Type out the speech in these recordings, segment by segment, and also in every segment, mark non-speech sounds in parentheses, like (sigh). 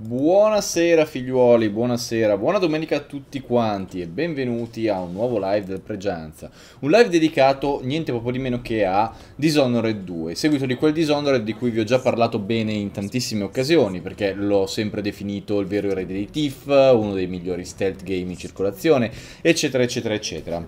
Buonasera figliuoli, buonasera, buona domenica a tutti quanti e benvenuti a un nuovo live del Pregianza. Un live dedicato niente proprio di meno che a Dishonored 2, seguito di quel Dishonored di cui vi ho già parlato bene in tantissime occasioni, perché l'ho sempre definito il vero erede di Tiff, uno dei migliori stealth game in circolazione, eccetera eccetera eccetera.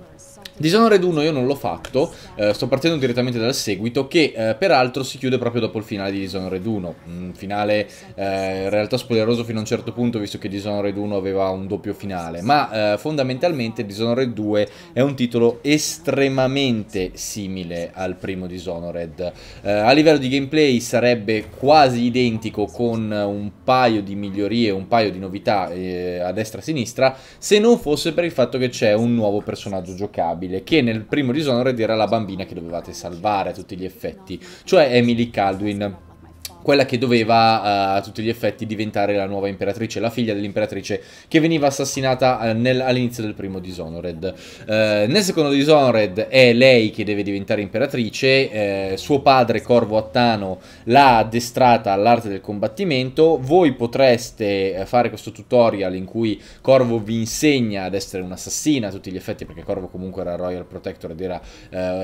Dishonored 1 io non l'ho fatto, eh, sto partendo direttamente dal seguito che eh, peraltro si chiude proprio dopo il finale di Dishonored 1, un finale eh, in realtà spoileroso fino a un certo punto visto che Dishonored 1 aveva un doppio finale, ma eh, fondamentalmente Dishonored 2 è un titolo estremamente simile al primo Dishonored, eh, a livello di gameplay sarebbe quasi identico con un paio di migliorie, un paio di novità eh, a destra e a sinistra, se non fosse per il fatto che c'è un nuovo personaggio giocabile possibile che nel primo Dishonored era la bambina che dovevate salvare a tutti gli effetti, cioè Emily Caldwin quella che doveva uh, a tutti gli effetti diventare la nuova imperatrice, la figlia dell'imperatrice che veniva assassinata uh, all'inizio del primo Dishonored. Uh, nel secondo Dishonored è lei che deve diventare imperatrice, suo padre Corvo Attano l'ha addestrata all'arte del combattimento, voi potreste fare questo tutorial in cui Corvo vi insegna ad essere un'assassina a tutti gli effetti perché Corvo comunque era Royal Protector ed era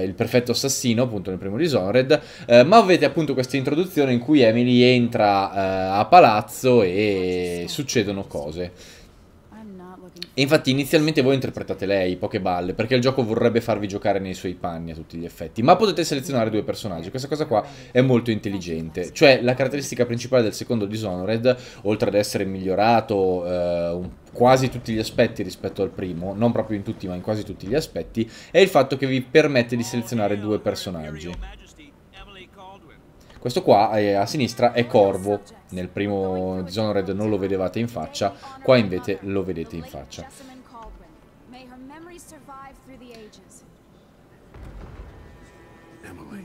il perfetto assassino appunto nel primo Dishonored, ma avete appunto questa introduzione in cui Emily entra uh, a palazzo e succedono cose. E infatti inizialmente voi interpretate lei, poche balle, perché il gioco vorrebbe farvi giocare nei suoi panni a tutti gli effetti. Ma potete selezionare due personaggi, questa cosa qua è molto intelligente. Cioè la caratteristica principale del secondo Dishonored, oltre ad essere migliorato eh, un quasi tutti gli aspetti rispetto al primo, non proprio in tutti ma in quasi tutti gli aspetti, è il fatto che vi permette di selezionare due personaggi. Questo qua a sinistra è Corvo, nel primo Dishonored non lo vedevate in faccia, qua invece lo vedete in faccia. Emily.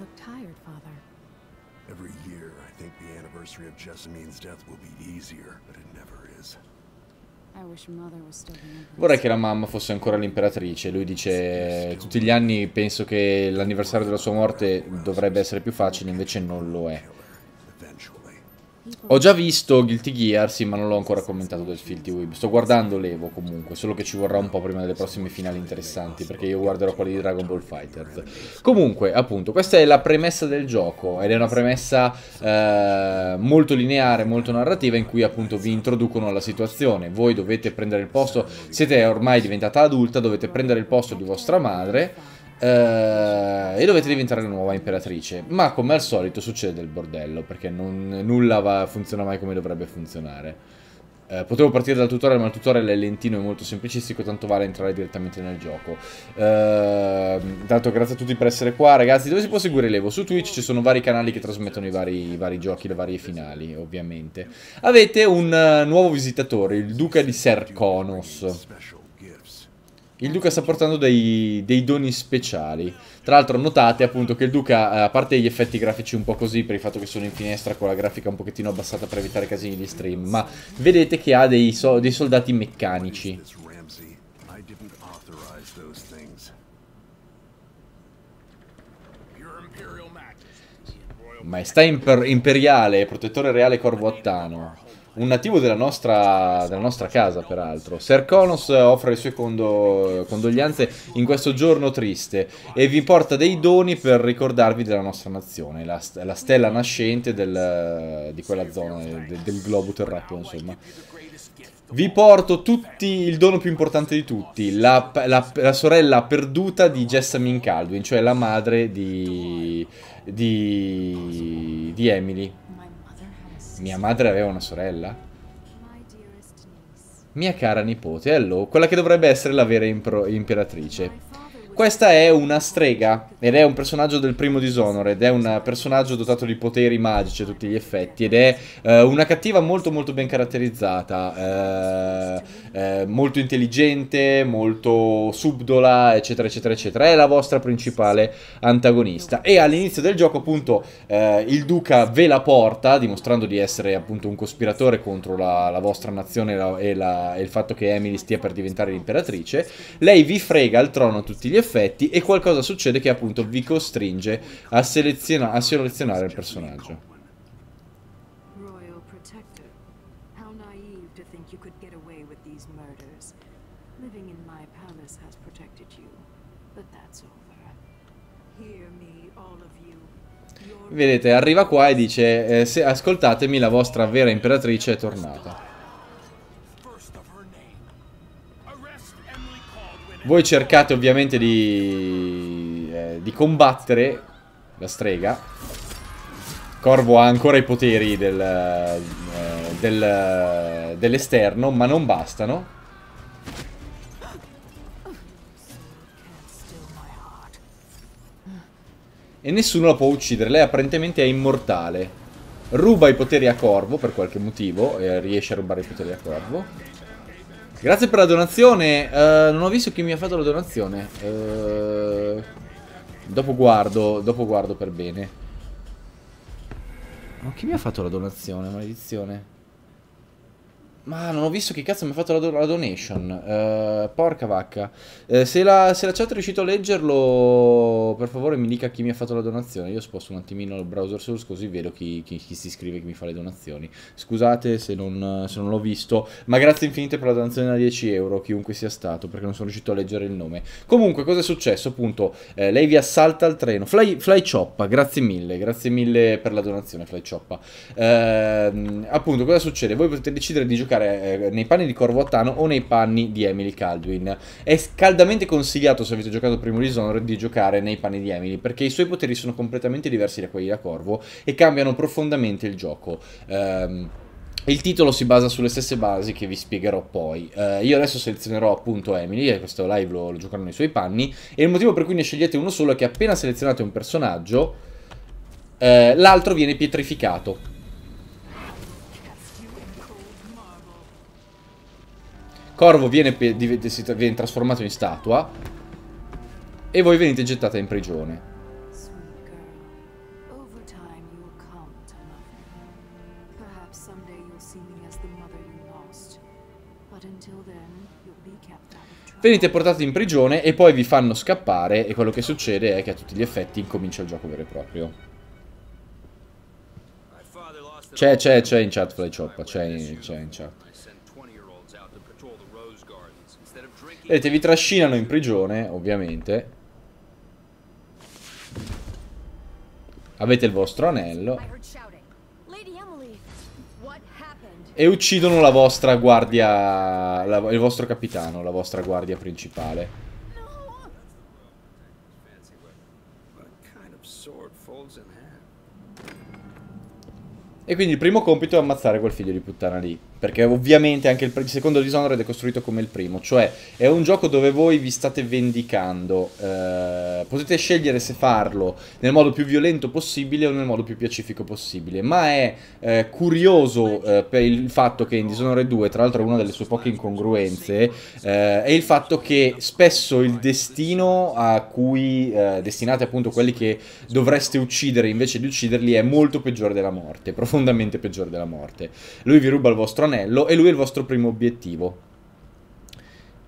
Every year I think the anniversary of Jessamine's death will be easier, but. Vorrei che la mamma fosse ancora l'imperatrice. Lui dice: Tutti gli anni penso che l'anniversario della sua morte dovrebbe essere più facile, invece non lo è. Ho già visto Guilty Gear, sì, ma non l'ho ancora commentato del Filthy Web. Sto guardando l'Evo comunque, solo che ci vorrà un po' prima delle prossime finali interessanti, perché io guarderò quelli di Dragon Ball Fighters. Comunque, appunto, questa è la premessa del gioco, ed è una premessa eh, molto lineare, molto narrativa, in cui appunto vi introducono alla situazione. Voi dovete prendere il posto, siete ormai diventata adulta, dovete prendere il posto di vostra madre Uh, e dovete diventare la nuova imperatrice. Ma come al solito succede del bordello, perché non, nulla va, funziona mai come dovrebbe funzionare. Uh, potevo partire dal tutorial, ma il tutorial è lentino e molto semplicistico, tanto vale entrare direttamente nel gioco. Uh, intanto grazie a tutti per essere qua, ragazzi. Dove si può seguire l'Evo? Su Twitch ci sono vari canali che trasmettono i vari, i vari giochi, le varie finali, ovviamente. Avete un nuovo visitatore, il Duca di Serconos. Il Duca sta portando dei, dei, doni speciali. Tra l'altro notate appunto che il Duca, eh, a parte gli effetti grafici un po' così, per il fatto che sono in finestra con la grafica un pochettino abbassata per evitare casini di stream, ma vedete che ha dei, so dei soldati meccanici. Maestà imper imperiale, protettore reale Corvo Attano un nativo della nostra, della nostra casa, peraltro. Ser Konos offre le sue condo, condoglianze in questo giorno triste e vi porta dei doni per ricordarvi della nostra nazione, la, la stella nascente del, di quella zona, del, del globo terracqueo, insomma. Vi porto tutti il dono più importante di tutti, la, la, la sorella perduta di Jessamine Caldwin, cioè la madre di, di, di Emily. Mia madre aveva una sorella? Mia cara nipote, Hello, quella che dovrebbe essere la vera imperatrice. Questa è una strega ed è un personaggio del primo Dishonored, è un personaggio dotato di poteri magici a tutti gli effetti ed è uh, una cattiva molto molto ben caratterizzata, uh, uh, molto intelligente, molto subdola, eccetera eccetera eccetera, è la vostra principale antagonista. E all'inizio del gioco appunto il duca ve la porta dimostrando di essere appunto un cospiratore contro la, la vostra nazione la, e, la, e il fatto che Emily stia per diventare l'imperatrice, lei vi frega al trono a tutti gli effetti effetti e qualcosa succede che appunto vi costringe a, seleziona a selezionare il personaggio. Vedete, arriva qua e dice eh, se, ascoltatemi, la vostra vera imperatrice è tornata. Voi cercate ovviamente di, eh, di combattere la strega. Corvo ha ancora i poteri del, eh, del- dell'esterno, ma non bastano. E nessuno la può uccidere. Lei apparentemente è immortale. Ruba i poteri a Corvo per qualche motivo. E riesce a rubare i poteri a Corvo. Grazie per la donazione. Eh, non ho visto chi mi ha fatto la donazione. Eh, dopo guardo. Dopo guardo per bene. Ma chi mi ha fatto la donazione? Maledizione. Ma non ho visto chi cazzo mi ha fatto la, do- la donation. Eh, porca vacca. Eh, se, la, se la chat è riuscito a leggerlo, per favore mi dica chi mi ha fatto la donazione. Io sposto un attimino il browser source così vedo chi, chi- chi si iscrive e chi mi fa le donazioni. Scusate se non, non l'ho visto, ma grazie infinite per la donazione da 10 euro, chiunque sia stato, perché non sono riuscito a leggere il nome. Comunque, cosa è successo? Appunto, eh, lei vi assalta al treno. Fly, Fly Choppa, grazie mille, grazie mille per la donazione, Fly Choppa. Ehm, appunto, cosa succede? Voi potete decidere di giocare eh, nei panni di Corvo Attano o nei panni di Emily Caldwin. È caldamente consigliato, se avete giocato primo Dishonored, di giocare nei panni di Emily, perché i suoi poteri sono completamente diversi da quelli da Corvo e cambiano profondamente il gioco. Ehm, il titolo si basa sulle stesse basi che vi spiegherò poi. Eh, io adesso selezionerò appunto Emily, e questo live lo, lo giocherò nei suoi panni, e il motivo per cui ne scegliete uno solo è che appena selezionate un personaggio, eh, l'altro viene pietrificato. Corvo viene, viene trasformato in statua e voi venite gettata in prigione. Venite portati in prigione e poi vi fanno scappare e quello che succede è che a tutti gli effetti incomincia il gioco vero e proprio. C'è, c'è, c'è in chat Fly Choppa, c'è, in- c'è in chat. I sent 20-year-olds out to patrol the rose gardens instead of drinking. Vedete, vi trascinano in prigione, ovviamente. Avete il vostro anello e uccidono la vostra guardia, la- il vostro capitano, la vostra guardia principale. E quindi il primo compito è ammazzare quel figlio di puttana lì. Perché ovviamente anche il, il secondo Dishonored è costruito come il primo. Cioè è un gioco dove voi vi state vendicando. eh, potete scegliere se farlo nel modo più violento possibile o nel modo più pacifico possibile. Ma è eh, curioso eh, per il fatto che in Dishonored 2, tra l'altro una delle sue poche incongruenze, eh, è il fatto che spesso il destino a cui eh, destinate appunto quelli che dovreste uccidere invece di ucciderli è molto peggiore della morte, profondamente peggiore della morte. Lui vi ruba il vostro anello e lui è il vostro primo obiettivo.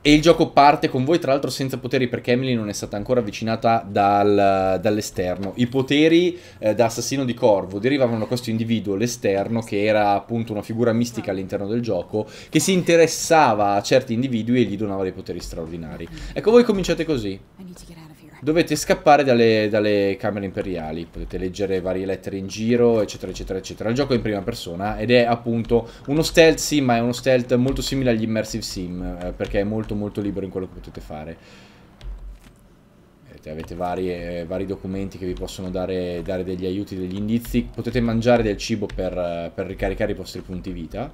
E il gioco parte con voi, tra l'altro, senza poteri perché Emily non è stata ancora avvicinata dal- dall'esterno. I poteri eh, da assassino di corvo derivavano da questo individuo, l'esterno, che era appunto una figura mistica all'interno del gioco, che si interessava a certi individui e gli donava dei poteri straordinari. Ecco, voi cominciate così. Dovete scappare dalle, dalle camere imperiali, potete leggere varie lettere in giro, eccetera, eccetera, eccetera. Il gioco è in prima persona ed è appunto uno stealth sim, ma è uno stealth molto simile agli immersive sim, eh, perché è molto molto libero in quello che potete fare. Vedete, Avete varie- vari documenti che vi possono dare, dare degli aiuti, degli indizi. Potete mangiare del cibo per, eh, per ricaricare i vostri punti vita.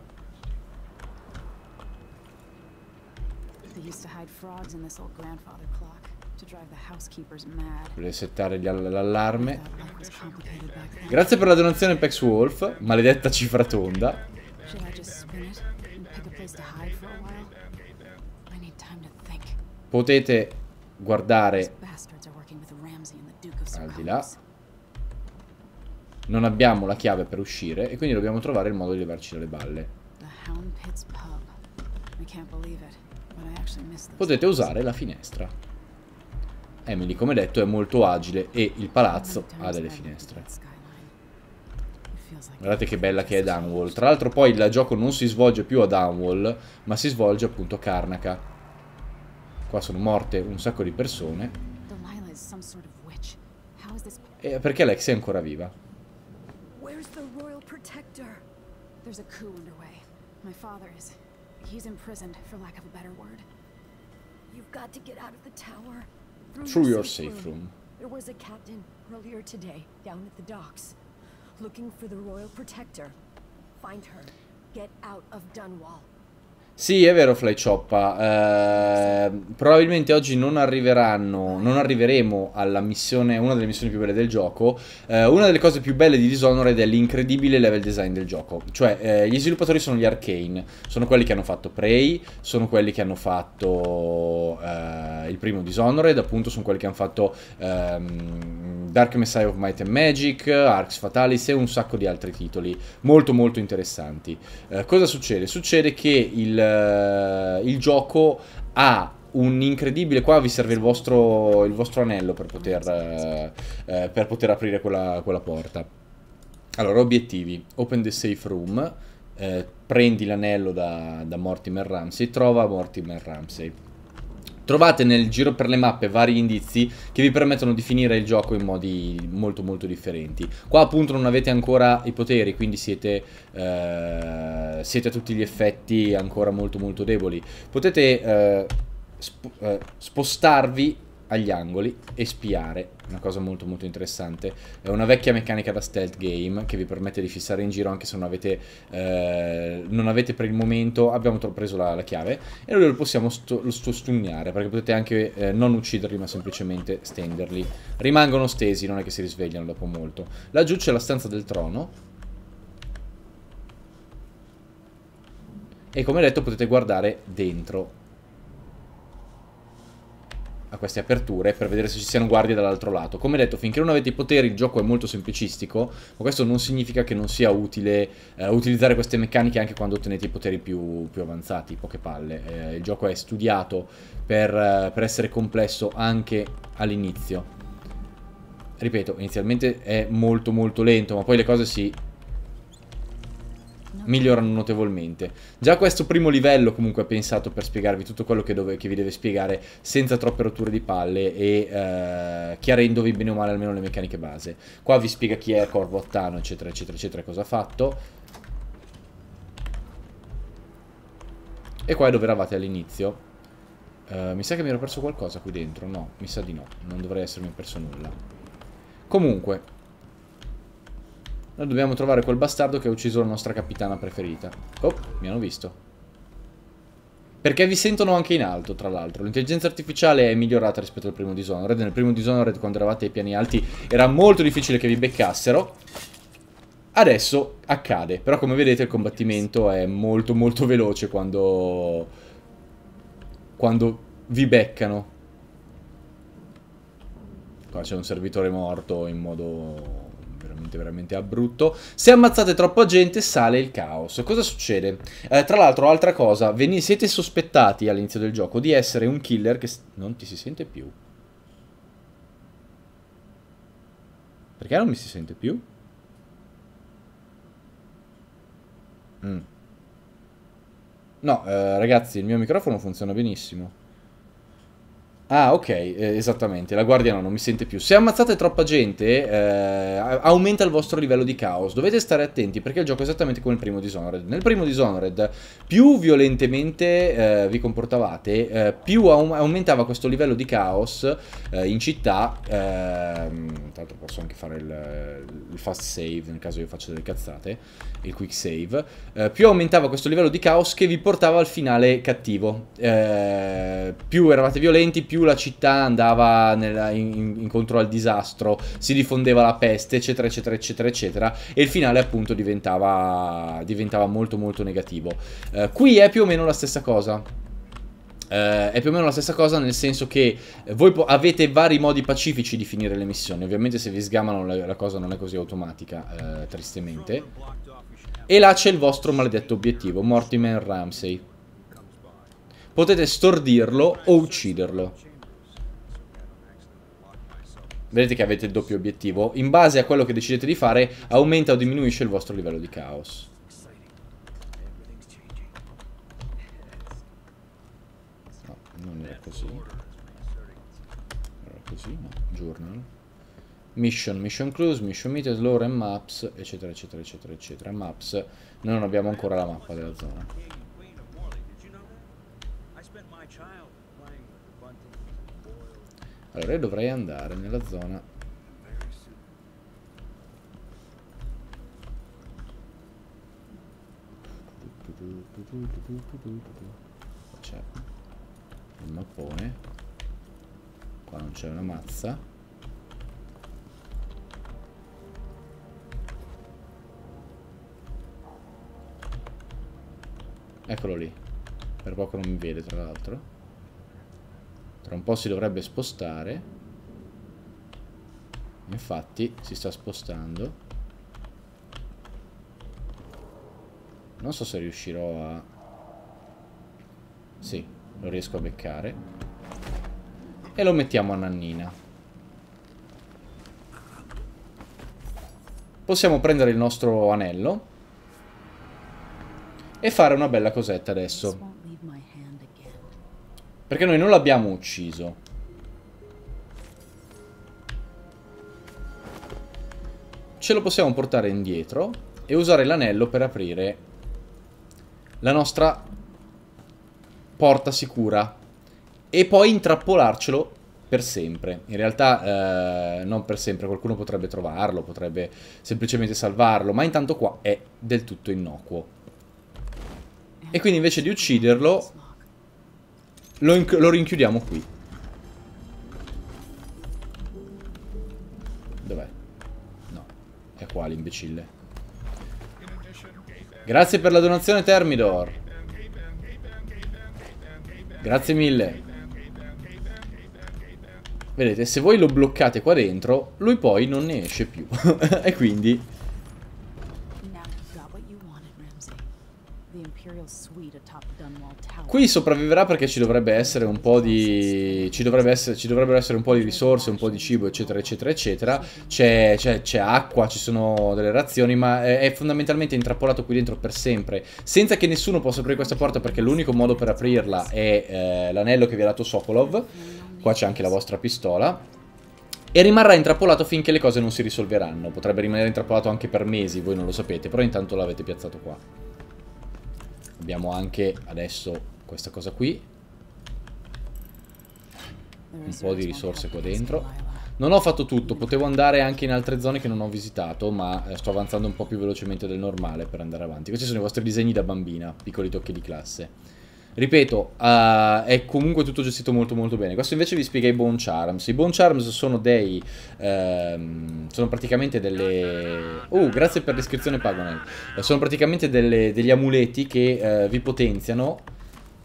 They used to hide frogs in this old grandfather clock Potete settare l'allarme. Grazie per la donazione Pex Wolf, maledetta cifra tonda. Potete guardare al di là. Non abbiamo la chiave per uscire e quindi dobbiamo trovare il modo di levarci dalle balle. Potete usare la finestra. Emily, come detto, è molto agile e il palazzo ha delle finestre. Guardate che bella che è Dunwall. Tra l'altro poi il gioco non si svolge più a Dunwall, ma si svolge appunto a Karnaka. Qua sono morte un sacco di persone. E perché Alexia è ancora viva? There's a coup underway. My father is. He's imprisoned, for lack of a better word. You've got to get out of the tower. Through your safe room. There was a captain earlier today down at the docks looking for the royal protector. Find her. Get out of Dunwall. Sì, è vero, Fly Choppa. Eh, probabilmente oggi non arriveranno. Non arriveremo alla missione. Una delle missioni più belle del gioco. Eh, una delle cose più belle di Dishonored è l'incredibile level design del gioco. Cioè, eh, gli sviluppatori sono gli Arcane. Sono quelli che hanno fatto Prey. Sono quelli che hanno fatto eh, il primo Dishonored. Appunto, sono quelli che hanno fatto ehm, Dark Messiah of Might and Magic, Arx Fatalis e un sacco di altri titoli molto molto interessanti. Eh, cosa succede? Succede che il, eh, il gioco ha un incredibile qua vi serve il vostro, il vostro anello per poter, eh, eh, per poter aprire quella, quella porta allora obiettivi open the safe room eh, prendi l'anello da, da Mortimer Ramsey trova Mortimer Ramsey Trovate nel giro per le mappe vari indizi che vi permettono di finire il gioco in modi molto molto differenti. Qua appunto non avete ancora i poteri, quindi siete, eh, siete a tutti gli effetti ancora molto molto deboli. Potete eh, sp eh, spostarvi agli angoli e spiare, una cosa molto molto interessante. È una vecchia meccanica da stealth game che vi permette di fissare in giro anche se non avete, eh, non avete per il momento, abbiamo preso la, la chiave e noi lo possiamo sto, stunnare perché potete anche eh, non ucciderli ma semplicemente stenderli. Rimangono stesi, non è che si risvegliano dopo molto. Laggiù c'è la stanza del trono. E come detto potete guardare dentro a queste aperture per vedere se ci siano guardie dall'altro lato. Come detto, finché non avete i poteri il gioco è molto semplicistico, ma questo non significa che non sia utile eh, utilizzare queste meccaniche anche quando ottenete i poteri più, più avanzati, poche palle. Eh, il gioco è studiato per, eh, per essere complesso anche all'inizio. Ripeto, inizialmente è molto molto lento, ma poi le cose si migliorano notevolmente. Già questo primo livello comunque è pensato per spiegarvi tutto quello che, dove, che vi deve spiegare senza troppe rotture di palle e eh, chiarendovi bene o male almeno le meccaniche base. Qua vi spiega chi è Corvo Ottano, eccetera, eccetera, eccetera, cosa ha fatto. E qua è dove eravate all'inizio. Uh, mi sa che mi ero perso qualcosa qui dentro. No, mi sa di no. Non dovrei essermi perso nulla. Comunque, noi dobbiamo trovare quel bastardo che ha ucciso la nostra capitana preferita. Oh, mi hanno visto. Perché vi sentono anche in alto, tra l'altro. L'intelligenza artificiale è migliorata rispetto al primo Dishonored. Nel primo Dishonored, quando eravate ai piani alti, era molto difficile che vi beccassero. Adesso accade. Però, come vedete, il combattimento è molto, molto veloce quando... Quando vi beccano. Qua c'è un servitore morto in modo veramente, veramente a brutto. Se ammazzate troppa gente sale il caos. Cosa succede? Eh, tra l'altro, altra cosa, siete sospettati all'inizio del gioco di essere un killer che non ti si sente più. Perché non mi si sente più? Mm. No, eh, ragazzi, il mio microfono funziona benissimo. Ah, ok, eh, esattamente, la guardia no, non mi sente più. Se ammazzate troppa gente, eh, aumenta il vostro livello di caos. Dovete stare attenti perché il gioco è esattamente come il primo Dishonored. Nel primo Dishonored, più violentemente eh, vi comportavate, eh, più aum aumentava questo livello di caos eh, in città. Ehm, tra l'altro posso anche fare il, il, fast save nel caso io faccia delle cazzate, il quick save. Eh, più aumentava questo livello di caos che vi portava al finale cattivo. più eravate violenti, più più la città andava nella, in, incontro al disastro, si diffondeva la peste, eccetera, eccetera, eccetera, eccetera, e il finale appunto diventava, diventava molto molto negativo. Eh, qui è più o meno la stessa cosa. Uh, è più o meno la stessa cosa nel senso che voi avete vari modi pacifici di finire le missioni. Ovviamente se vi sgamano la, la cosa non è così automatica, uh, tristemente. E là c'è il vostro maledetto obiettivo, Mortimer Ramsey. Potete stordirlo o ucciderlo. Vedete che avete il doppio obiettivo. In base a quello che decidete di fare, aumenta o diminuisce il vostro livello di caos. No, non era così. Allora, così, no, journal. Mission, mission clues, mission meters, lore and maps, eccetera, eccetera, eccetera, eccetera. Maps, noi non abbiamo ancora la mappa della zona. Allora, io dovrei andare nella zona... C'è il mappone. Qua non c'è una mazza. Eccolo lì. Per poco non mi vede, tra l'altro. Tra un po' si dovrebbe spostare. Infatti si sta spostando. Non so se riuscirò a... Sì, lo riesco a beccare. E lo mettiamo a Nannina. Possiamo prendere il nostro anello. E fare una bella cosetta adesso. Perché noi non l'abbiamo ucciso. Ce lo possiamo portare indietro e usare l'anello per aprire la nostra porta sicura e poi intrappolarcelo per sempre. In realtà eh, non per sempre, qualcuno potrebbe trovarlo, potrebbe semplicemente salvarlo, ma intanto qua è del tutto innocuo. E quindi invece di ucciderlo. Lo, lo rinchiudiamo qui. Dov'è? No, è qua l'imbecille. Grazie per la donazione Termidor. Grazie mille. Vedete, se voi lo bloccate qua dentro, lui poi non ne esce più. (laughs) e quindi Qui sopravviverà perché ci dovrebbe essere un po' di. Ci, dovrebbe essere, ci dovrebbero essere un po' di risorse, un po' di cibo, eccetera, eccetera, eccetera. C'è, acqua, ci sono delle razioni, ma è, è fondamentalmente intrappolato qui dentro per sempre. Senza che nessuno possa aprire questa porta, perché l'unico modo per aprirla è eh, l'anello che vi ha dato Sokolov. Qua c'è anche la vostra pistola. E rimarrà intrappolato finché le cose non si risolveranno. Potrebbe rimanere intrappolato anche per mesi, voi non lo sapete, però intanto l'avete piazzato qua. Abbiamo anche adesso questa cosa qui. un po' di risorse qua dentro. Non ho fatto tutto, potevo andare anche in altre zone che non ho visitato, ma eh, sto avanzando un po' più velocemente del normale per andare avanti. Questi sono i vostri disegni da bambina, piccoli tocchi di classe. Ripeto, eh, è comunque tutto gestito molto molto bene. Questo invece vi spiega i Bone Charms. I Bone Charms sono dei... ehm, sono praticamente delle... Uh, grazie per l'iscrizione Pagonel. Eh, sono praticamente delle- degli amuleti che eh, vi potenziano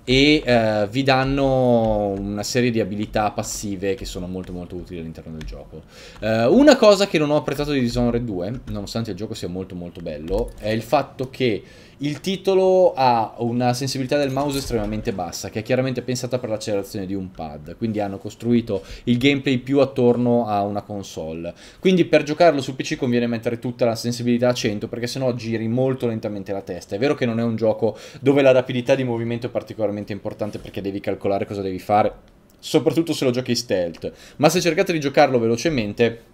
e vi danno una serie di abilità passive che sono molto molto utili all'interno del gioco. Una cosa che non ho apprezzato di Dishonored 2, nonostante il gioco sia molto molto bello, è il fatto che il titolo ha una sensibilità del mouse estremamente bassa, che è chiaramente pensata per l'accelerazione di un pad, quindi hanno costruito il gameplay più attorno a una console. Quindi per giocarlo su PC conviene mettere tutta la sensibilità a 100 perché sennò giri molto lentamente la testa. È vero che non è un gioco dove la rapidità di movimento è particolarmente importante perché devi calcolare cosa devi fare, soprattutto se lo giochi stealth, ma se cercate di giocarlo velocemente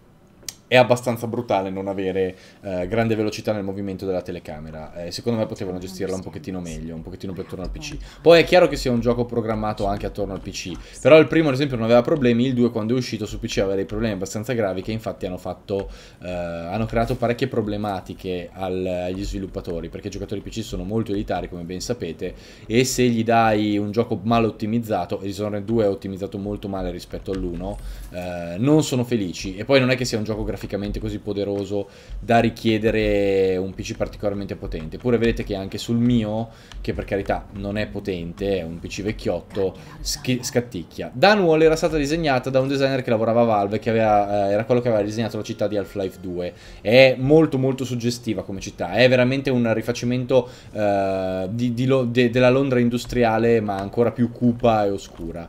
è abbastanza brutale non avere eh, grande velocità nel movimento della telecamera. Eh, secondo me potevano gestirla un pochettino meglio, un pochettino più attorno al PC. Poi è chiaro che sia un gioco programmato anche attorno al PC, però il primo ad esempio non aveva problemi, il 2 quando è uscito su PC aveva dei problemi abbastanza gravi che infatti hanno fatto eh, hanno creato parecchie problematiche al- agli sviluppatori, perché i giocatori PC sono molto elitari come ben sapete e se gli dai un gioco mal ottimizzato, e Dishonored 2 è ottimizzato molto male rispetto all'1, eh, non sono felici e poi non è che sia un gioco graficamente così poderoso da richiedere un PC particolarmente potente. Eppure vedete che anche sul mio, che per carità non è potente, è un PC vecchiotto, scatticchia. Dunwall era stata disegnata da un designer che lavorava a Valve, che aveva, eh, era quello che aveva disegnato la città di Half-Life 2. È molto molto suggestiva come città, è veramente un rifacimento eh, di- di Lo- de- della Londra industriale, ma ancora più cupa e oscura.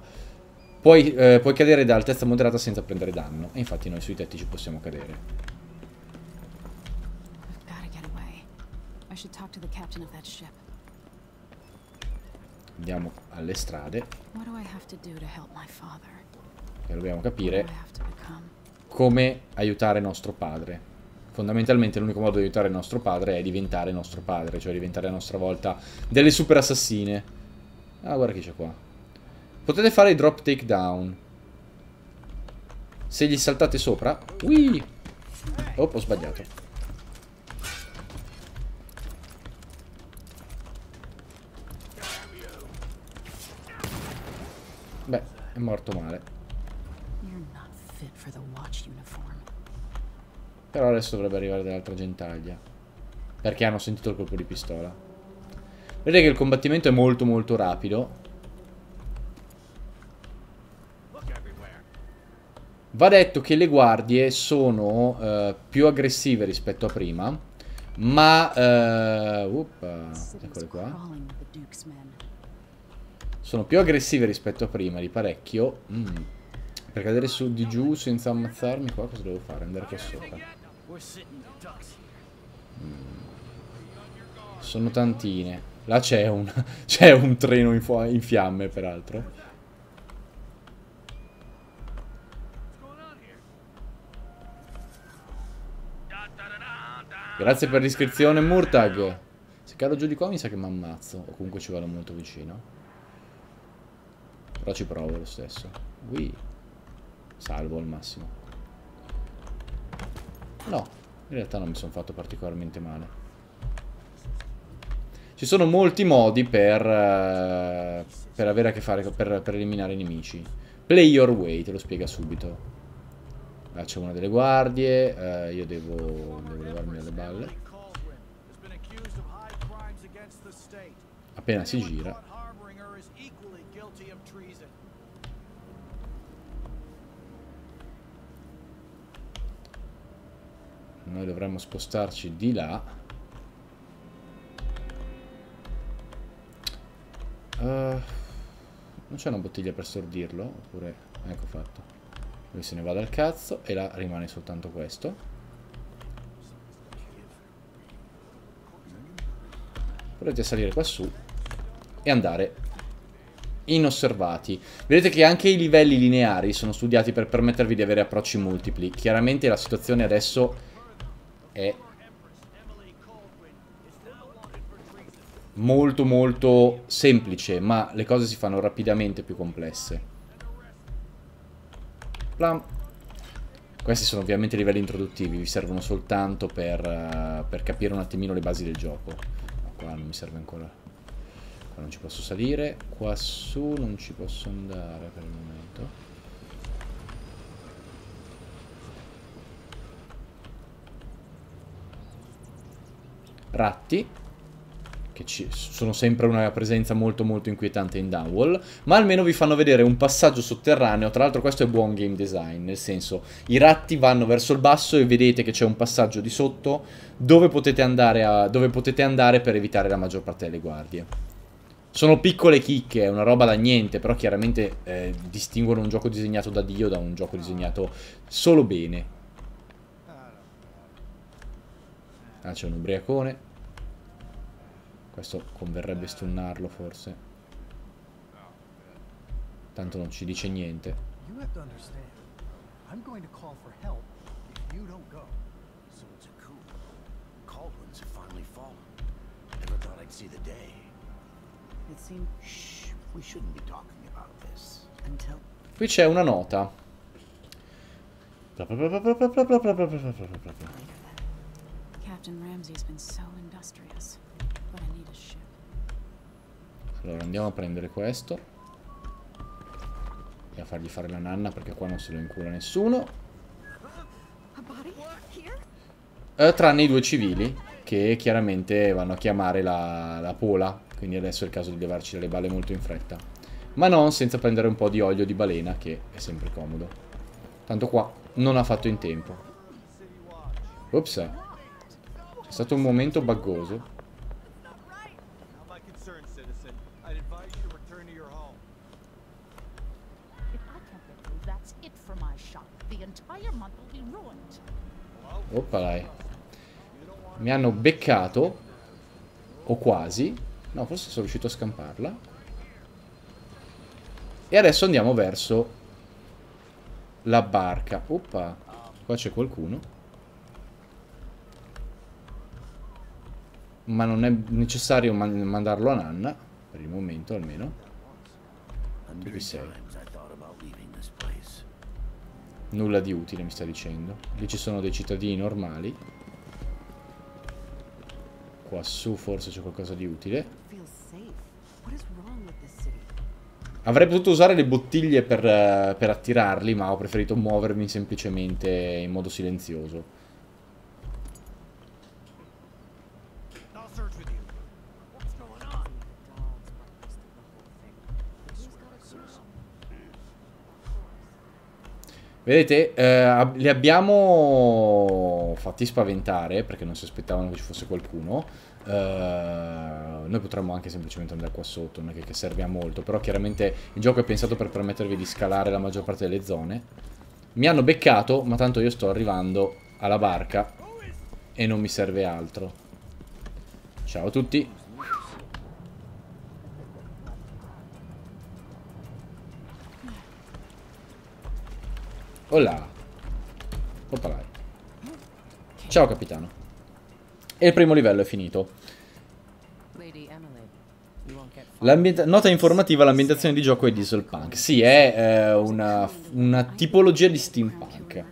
Puoi, eh, puoi cadere da altezza moderata senza prendere danno. E infatti noi sui tetti ci possiamo cadere. Andiamo alle strade e dobbiamo capire come aiutare nostro padre. Fondamentalmente l'unico modo di aiutare nostro padre è diventare nostro padre, cioè diventare a nostra volta delle super assassine. Ah, guarda chi c'è qua. Potete fare i drop takedown. Se gli saltate sopra... Ui! Oh, ho sbagliato. Beh, è morto male. Però adesso dovrebbe arrivare dell'altra gentaglia. Perché hanno sentito il colpo di pistola. Vedete che il combattimento è molto molto rapido. Va detto che le guardie sono eh, più aggressive rispetto a prima. Ma... Eh, uppa, eccole qua. Sono più aggressive rispetto a prima, di parecchio. Mm. Per cadere su di giù senza ammazzarmi qua cosa devo fare? Andare qua sopra. Here. Sono tantine. Là c'è un, (laughs) un treno in, in fiamme, peraltro. Grazie per l'iscrizione, Murtag. Se cado giù di qua mi sa che mi ammazzo. O comunque ci vado molto vicino. Però ci provo lo stesso. Ui. Salvo al massimo. No, in realtà non mi sono fatto particolarmente male. Ci sono molti modi per, eh, per avere a che fare, per, per eliminare i nemici. Play your way, te lo spiega subito. Là c'è una delle guardie, eh, io devo, devo balle. Appena si gira. Noi dovremmo spostarci di là. Eh, non c'è una bottiglia per stordirlo? Oppure... Ecco fatto. Lui se ne va dal cazzo e là rimane soltanto questo. Potete salire qua su e andare inosservati. Vedete che anche i livelli lineari sono studiati per permettervi di avere approcci multipli. Chiaramente la situazione adesso è molto molto semplice, ma le cose si fanno rapidamente più complesse. Plam. Questi sono ovviamente livelli introduttivi, vi servono soltanto per, eh, per capire un attimino le basi del gioco. Qua non mi serve ancora. Qua non ci posso salire, qua su non ci posso andare per il momento. Ratti, che ci- sono sempre una presenza molto molto inquietante in Downwall, ma almeno vi fanno vedere un passaggio sotterraneo, tra l'altro questo è buon game design, nel senso i ratti vanno verso il basso e vedete che c'è un passaggio di sotto dove potete andare, a- dove potete andare per evitare la maggior parte delle guardie. Sono piccole chicche, è una roba da niente, però chiaramente eh, distinguono un gioco disegnato da Dio da un gioco disegnato solo bene. Ah, c'è un ubriacone. Questo converrebbe stunnarlo forse. Tanto non ci dice niente. I'm going to call for help if you don't go. So it's a coup. Caldwins have finally fallen. Never thought I'd see the day. It seemed Shh, we shouldn't be talking about this. until Qui c'è una nota. Captain Ramsey's been so industrious. Allora andiamo a prendere questo. E a fargli fare la nanna perché qua non se lo incura nessuno. Eh, tranne i due civili che chiaramente vanno a chiamare la, la pola. Quindi adesso è il caso di levarci le balle molto in fretta. Ma non senza prendere un po' di olio di balena che è sempre comodo. Tanto qua non ha fatto in tempo. Ops. C'è stato un momento buggoso. Not my concern, citizen. I'd advise you to return to your home. If I can't get through, that's it for my shop. The entire month will be ruined. Oppa dai. Mi hanno beccato. O quasi. No, forse sono riuscito a scamparla. E adesso andiamo verso la barca. Oppa, qua c'è qualcuno. Ma non è necessario man- mandarlo a Nanna, per il momento almeno. Tu chi sei? times I thought about leaving this place. Nulla di utile mi sta dicendo. Lì ci sono dei cittadini normali. Qua su forse c'è qualcosa di utile. Avrei potuto usare le bottiglie per, eh, per attirarli, ma ho preferito muovermi semplicemente in modo silenzioso. Vedete, eh, li abbiamo fatti spaventare perché non si aspettavano che ci fosse qualcuno. Eh, noi potremmo anche semplicemente andare qua sotto, non è che serve a molto, però chiaramente il gioco è pensato per permettervi di scalare la maggior parte delle zone. Mi hanno beccato, ma tanto io sto arrivando alla barca e non mi serve altro. Ciao a tutti. Hola. Oppalai. Ciao capitano. E il primo livello è finito. Nota informativa, l'ambientazione di gioco è dieselpunk. Sì, è eh, una, una tipologia di steampunk.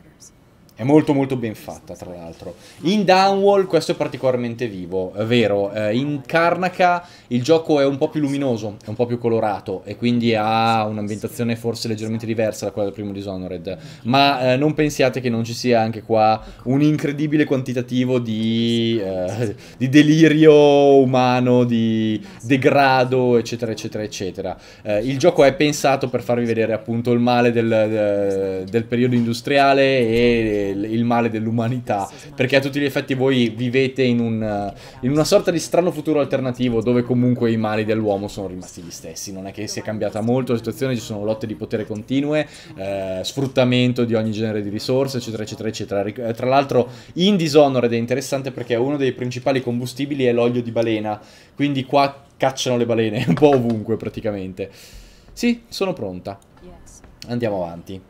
È molto molto ben fatta, tra l'altro. In Downwall questo è particolarmente vivo, è vero. eh, in Karnaka il gioco è un po' più luminoso, è un po' più colorato e quindi ha un'ambientazione forse leggermente diversa da quella del primo Dishonored. Ma eh, non pensiate che non ci sia anche qua un incredibile quantitativo di, eh, di delirio umano, di degrado, eccetera, eccetera, eccetera. Eh, il gioco è pensato per farvi vedere appunto il male del, de- del periodo industriale e il il male dell'umanità, perché a tutti gli effetti voi vivete in, un, in una sorta di strano futuro alternativo dove comunque i mali dell'uomo sono rimasti gli stessi, non è che sia cambiata molto la situazione, ci sono lotte di potere continue, eh, sfruttamento di ogni genere di risorse, eccetera, eccetera, eccetera. Eh, Tra l'altro in Dishonored è interessante perché uno dei principali combustibili è l'olio di balena, quindi qua cacciano le balene (laughs) un po' ovunque praticamente. Sì, sono pronta. Andiamo avanti.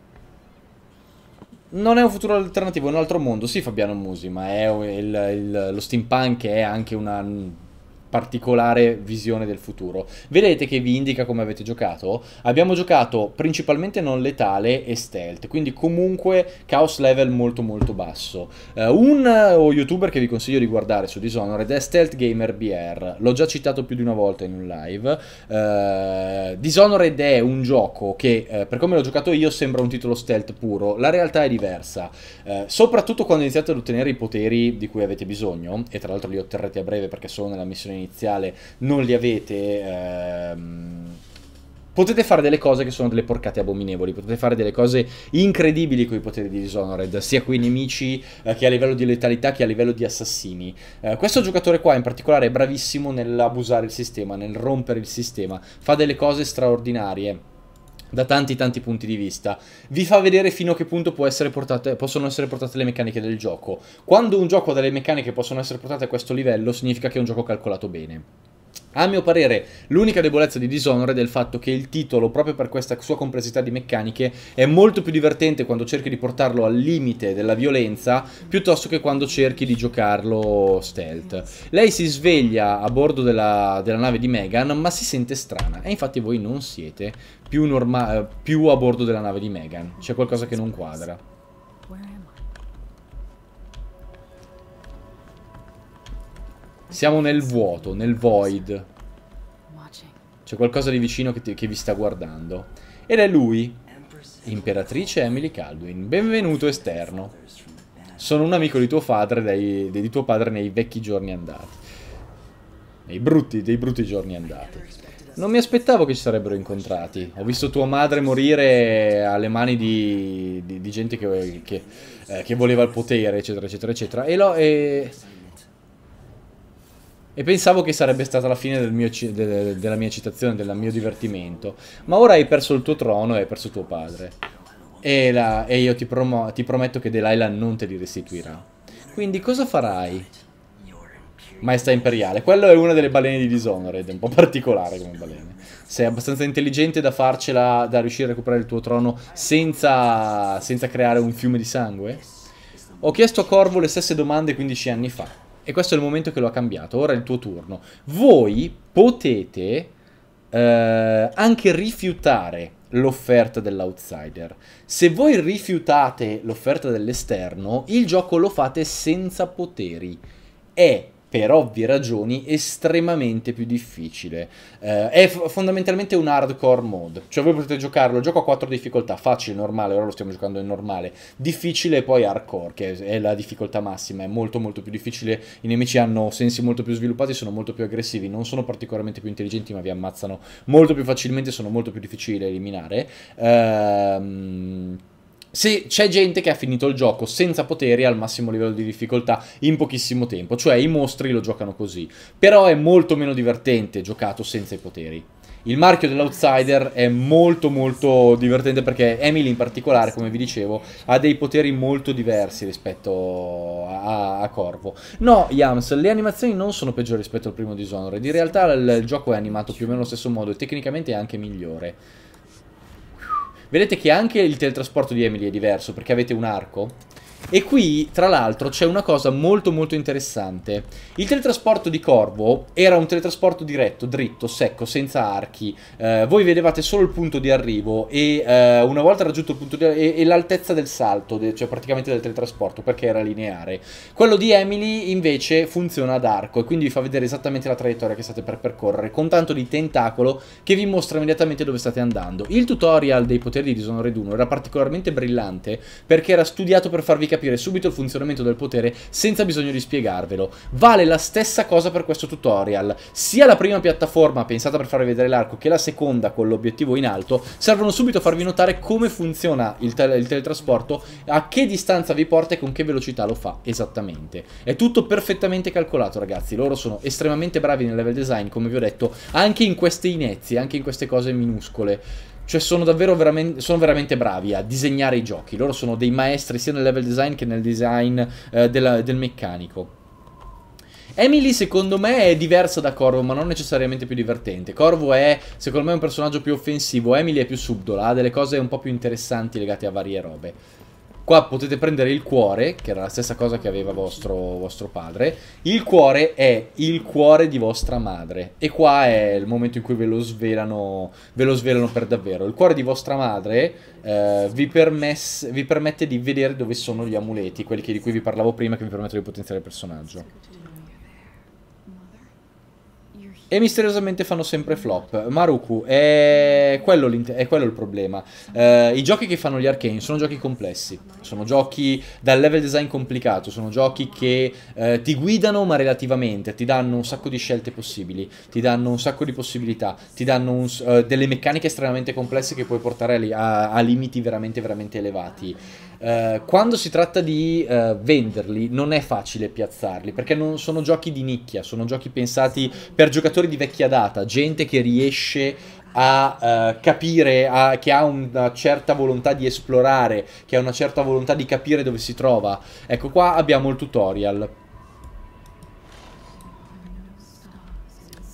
Non è un futuro alternativo, è un altro mondo. Sì, Fabiano Musi, ma è il- il- lo steampunk è anche una particolare visione del futuro. Vedete che vi indica come avete giocato? Abbiamo giocato principalmente non letale e stealth, quindi comunque chaos level molto molto basso. Eh, un eh, youtuber che vi consiglio di guardare su Dishonored è Stealth Gamer BR. L'ho già citato più di una volta in un live. Eh, Dishonored è un gioco che, per come l'ho giocato io, sembra un titolo stealth puro. La realtà è diversa. Soprattutto quando iniziate ad ottenere i poteri di cui avete bisogno, e tra l'altro li otterrete a breve perché sono nella missione iniziale, non li avete. ehm, Potete fare delle cose che sono delle porcate abominevoli, potete fare delle cose incredibili con i poteri di Dishonored, sia con i nemici eh, che a livello di letalità che a livello di assassini. Eh, questo giocatore qua in particolare è bravissimo nell'abusare il sistema, nel rompere il sistema, fa delle cose straordinarie da tanti tanti punti di vista. Vi fa vedere fino a che punto essere portate- possono essere portate le meccaniche del gioco. Quando un gioco ha delle meccaniche che possono essere portate a questo livello, significa che è un gioco calcolato bene. A mio parere, l'unica debolezza di Dishonored è il fatto che il titolo, proprio per questa sua complessità di meccaniche, è molto più divertente quando cerchi di portarlo al limite della violenza, piuttosto che quando cerchi di giocarlo stealth. Lei si sveglia a bordo della, della nave di Megan, ma si sente strana, e infatti voi non siete più, eh, più a bordo della nave di Megan. C'è qualcosa che non quadra. Siamo nel vuoto, nel void. C'è qualcosa di vicino che, ti- che vi sta guardando. Ed è lui, Imperatrice Emily Caldwin. Benvenuto esterno. Sono un amico di tuo padre, dai- di tuo padre nei vecchi giorni andati. Nei brutti, dei brutti giorni andati. Non mi aspettavo che ci sarebbero incontrati. Ho visto tua madre morire alle mani di, di- di gente che, che, eh, che voleva il potere, eccetera, eccetera, eccetera. E, l'ho- e- e pensavo che sarebbe stata la fine del mio de- della mia citazione, del mio divertimento. Ma ora hai perso il tuo trono e hai perso tuo padre. E, la- e io ti, ti prometto che Delilah non te li restituirà. Quindi cosa farai? Maestà imperiale. Quello è una delle balene di Dishonored, è un po' particolare come balene. Sei abbastanza intelligente da farcela, da riuscire a recuperare il tuo trono senza, senza creare un fiume di sangue? Ho chiesto a Corvo le stesse domande 15 anni fa. E questo è il momento che lo ha cambiato. Ora è il tuo turno. Voi potete eh, anche rifiutare l'offerta dell'outsider. Se voi rifiutate l'offerta dell'esterno, il gioco lo fate senza poteri. È per ovvie ragioni estremamente più difficile. Eh, è f- fondamentalmente un hardcore mode, cioè voi potete giocarlo, gioco a quattro difficoltà, facile, normale, ora lo stiamo giocando in normale, difficile e poi hardcore, che è la difficoltà massima, è molto molto più difficile, i nemici hanno sensi molto più sviluppati, sono molto più aggressivi, non sono particolarmente più intelligenti ma vi ammazzano molto più facilmente, sono molto più difficili da eliminare. Ehm se c'è gente che ha finito il gioco senza poteri al massimo livello di difficoltà in pochissimo tempo, cioè i mostri lo giocano così, però è molto meno divertente giocato senza i poteri. Il marchio dell'outsider è molto molto divertente perché Emily in particolare, come vi dicevo, ha dei poteri molto diversi rispetto a, a Corvo. No, Yams, le animazioni non sono peggiori rispetto al primo Dishonored, in realtà il, il gioco è animato più o meno allo stesso modo e tecnicamente è anche migliore. Vedete che anche il teletrasporto di Emily è diverso perché avete un arco. E qui, tra l'altro, c'è una cosa molto molto interessante. Il teletrasporto di Corvo era un teletrasporto diretto, dritto, secco, senza archi. Eh, voi vedevate solo il punto di arrivo e eh, una volta raggiunto il punto di arrivo e, e l'altezza del salto, cioè praticamente del teletrasporto, perché era lineare. Quello di Emily invece funziona ad arco e quindi vi fa vedere esattamente la traiettoria che state per percorrere, con tanto di tentacolo che vi mostra immediatamente dove state andando. Il tutorial dei poteri di Dishonored 1 era particolarmente brillante perché era studiato per farvi capire subito il funzionamento del potere senza bisogno di spiegarvelo. Vale la stessa cosa per questo tutorial. Sia la prima piattaforma pensata per farvi vedere l'arco che la seconda con l'obiettivo in alto servono subito a farvi notare come funziona il, tele il teletrasporto, a che distanza vi porta e con che velocità lo fa esattamente. È tutto perfettamente calcolato ragazzi, loro sono estremamente bravi nel level design come vi ho detto, anche in queste inezie, anche in queste cose minuscole. Cioè sono davvero veramente, sono veramente bravi a disegnare i giochi. Loro sono dei maestri sia nel level design che nel design eh, della, del meccanico. Emily secondo me è diversa da Corvo, ma non necessariamente più divertente. Corvo è, secondo me, un personaggio più offensivo. Emily è più subdola, ha delle cose un po' più interessanti legate a varie robe. Qua potete prendere il cuore, che era la stessa cosa che aveva vostro, vostro padre. Il cuore è il cuore di vostra madre. E qua è il momento in cui ve lo svelano, ve lo svelano per davvero. Il cuore di vostra madre eh, vi, permess, vi permette di vedere dove sono gli amuleti, quelli che, di cui vi parlavo prima, che vi permettono di potenziare il personaggio. E misteriosamente fanno sempre flop. Maruku, è quello, è quello il problema. Uh, I giochi che fanno gli arcane sono giochi complessi. Sono giochi dal level design complicato. Sono giochi che uh, ti guidano ma relativamente. Ti danno un sacco di scelte possibili. Ti danno un sacco di possibilità. Ti danno un, uh, delle meccaniche estremamente complesse che puoi portare a, a limiti veramente, veramente elevati. Uh, quando si tratta di uh, venderli non è facile piazzarli perché non sono giochi di nicchia, sono giochi pensati per giocatori di vecchia data, gente che riesce a uh, capire, a, che ha una certa volontà di esplorare, che ha una certa volontà di capire dove si trova. Ecco qua abbiamo il tutorial.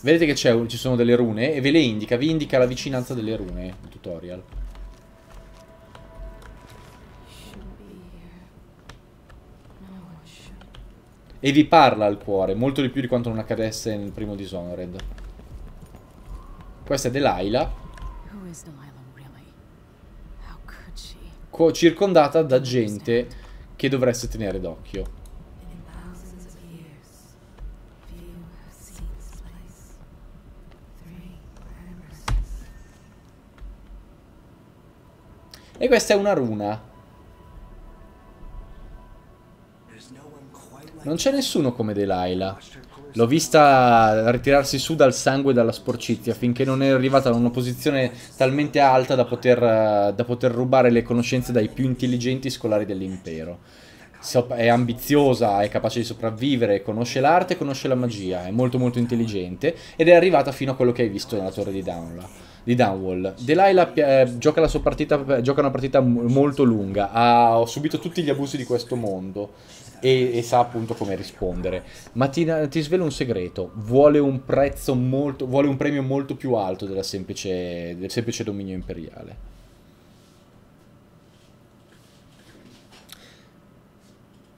Vedete che ci sono delle rune e ve le indica, vi indica la vicinanza delle rune il tutorial. E vi parla al cuore, molto di più di quanto non accadesse nel primo Dishonored. Questa è Delilah. circondata da gente che dovreste tenere d'occhio. E questa è una runa. Non c'è nessuno come Delilah. L'ho vista ritirarsi su dal sangue e dalla sporcizia finché non è arrivata a una posizione talmente alta da poter, da poter rubare le conoscenze dai più intelligenti scolari dell'impero. È ambiziosa, è capace di sopravvivere, conosce l'arte, conosce la magia, è molto molto intelligente ed è arrivata fino a quello che hai visto nella torre di Downla. di Dunwall. Delilah eh, gioca, la sua partita, gioca una partita molto lunga, ha subito tutti gli abusi di questo mondo e, e sa appunto come rispondere. Ma ti, ti svelo un segreto, vuole un prezzo molto, vuole un premio molto più alto semplice, del semplice dominio imperiale.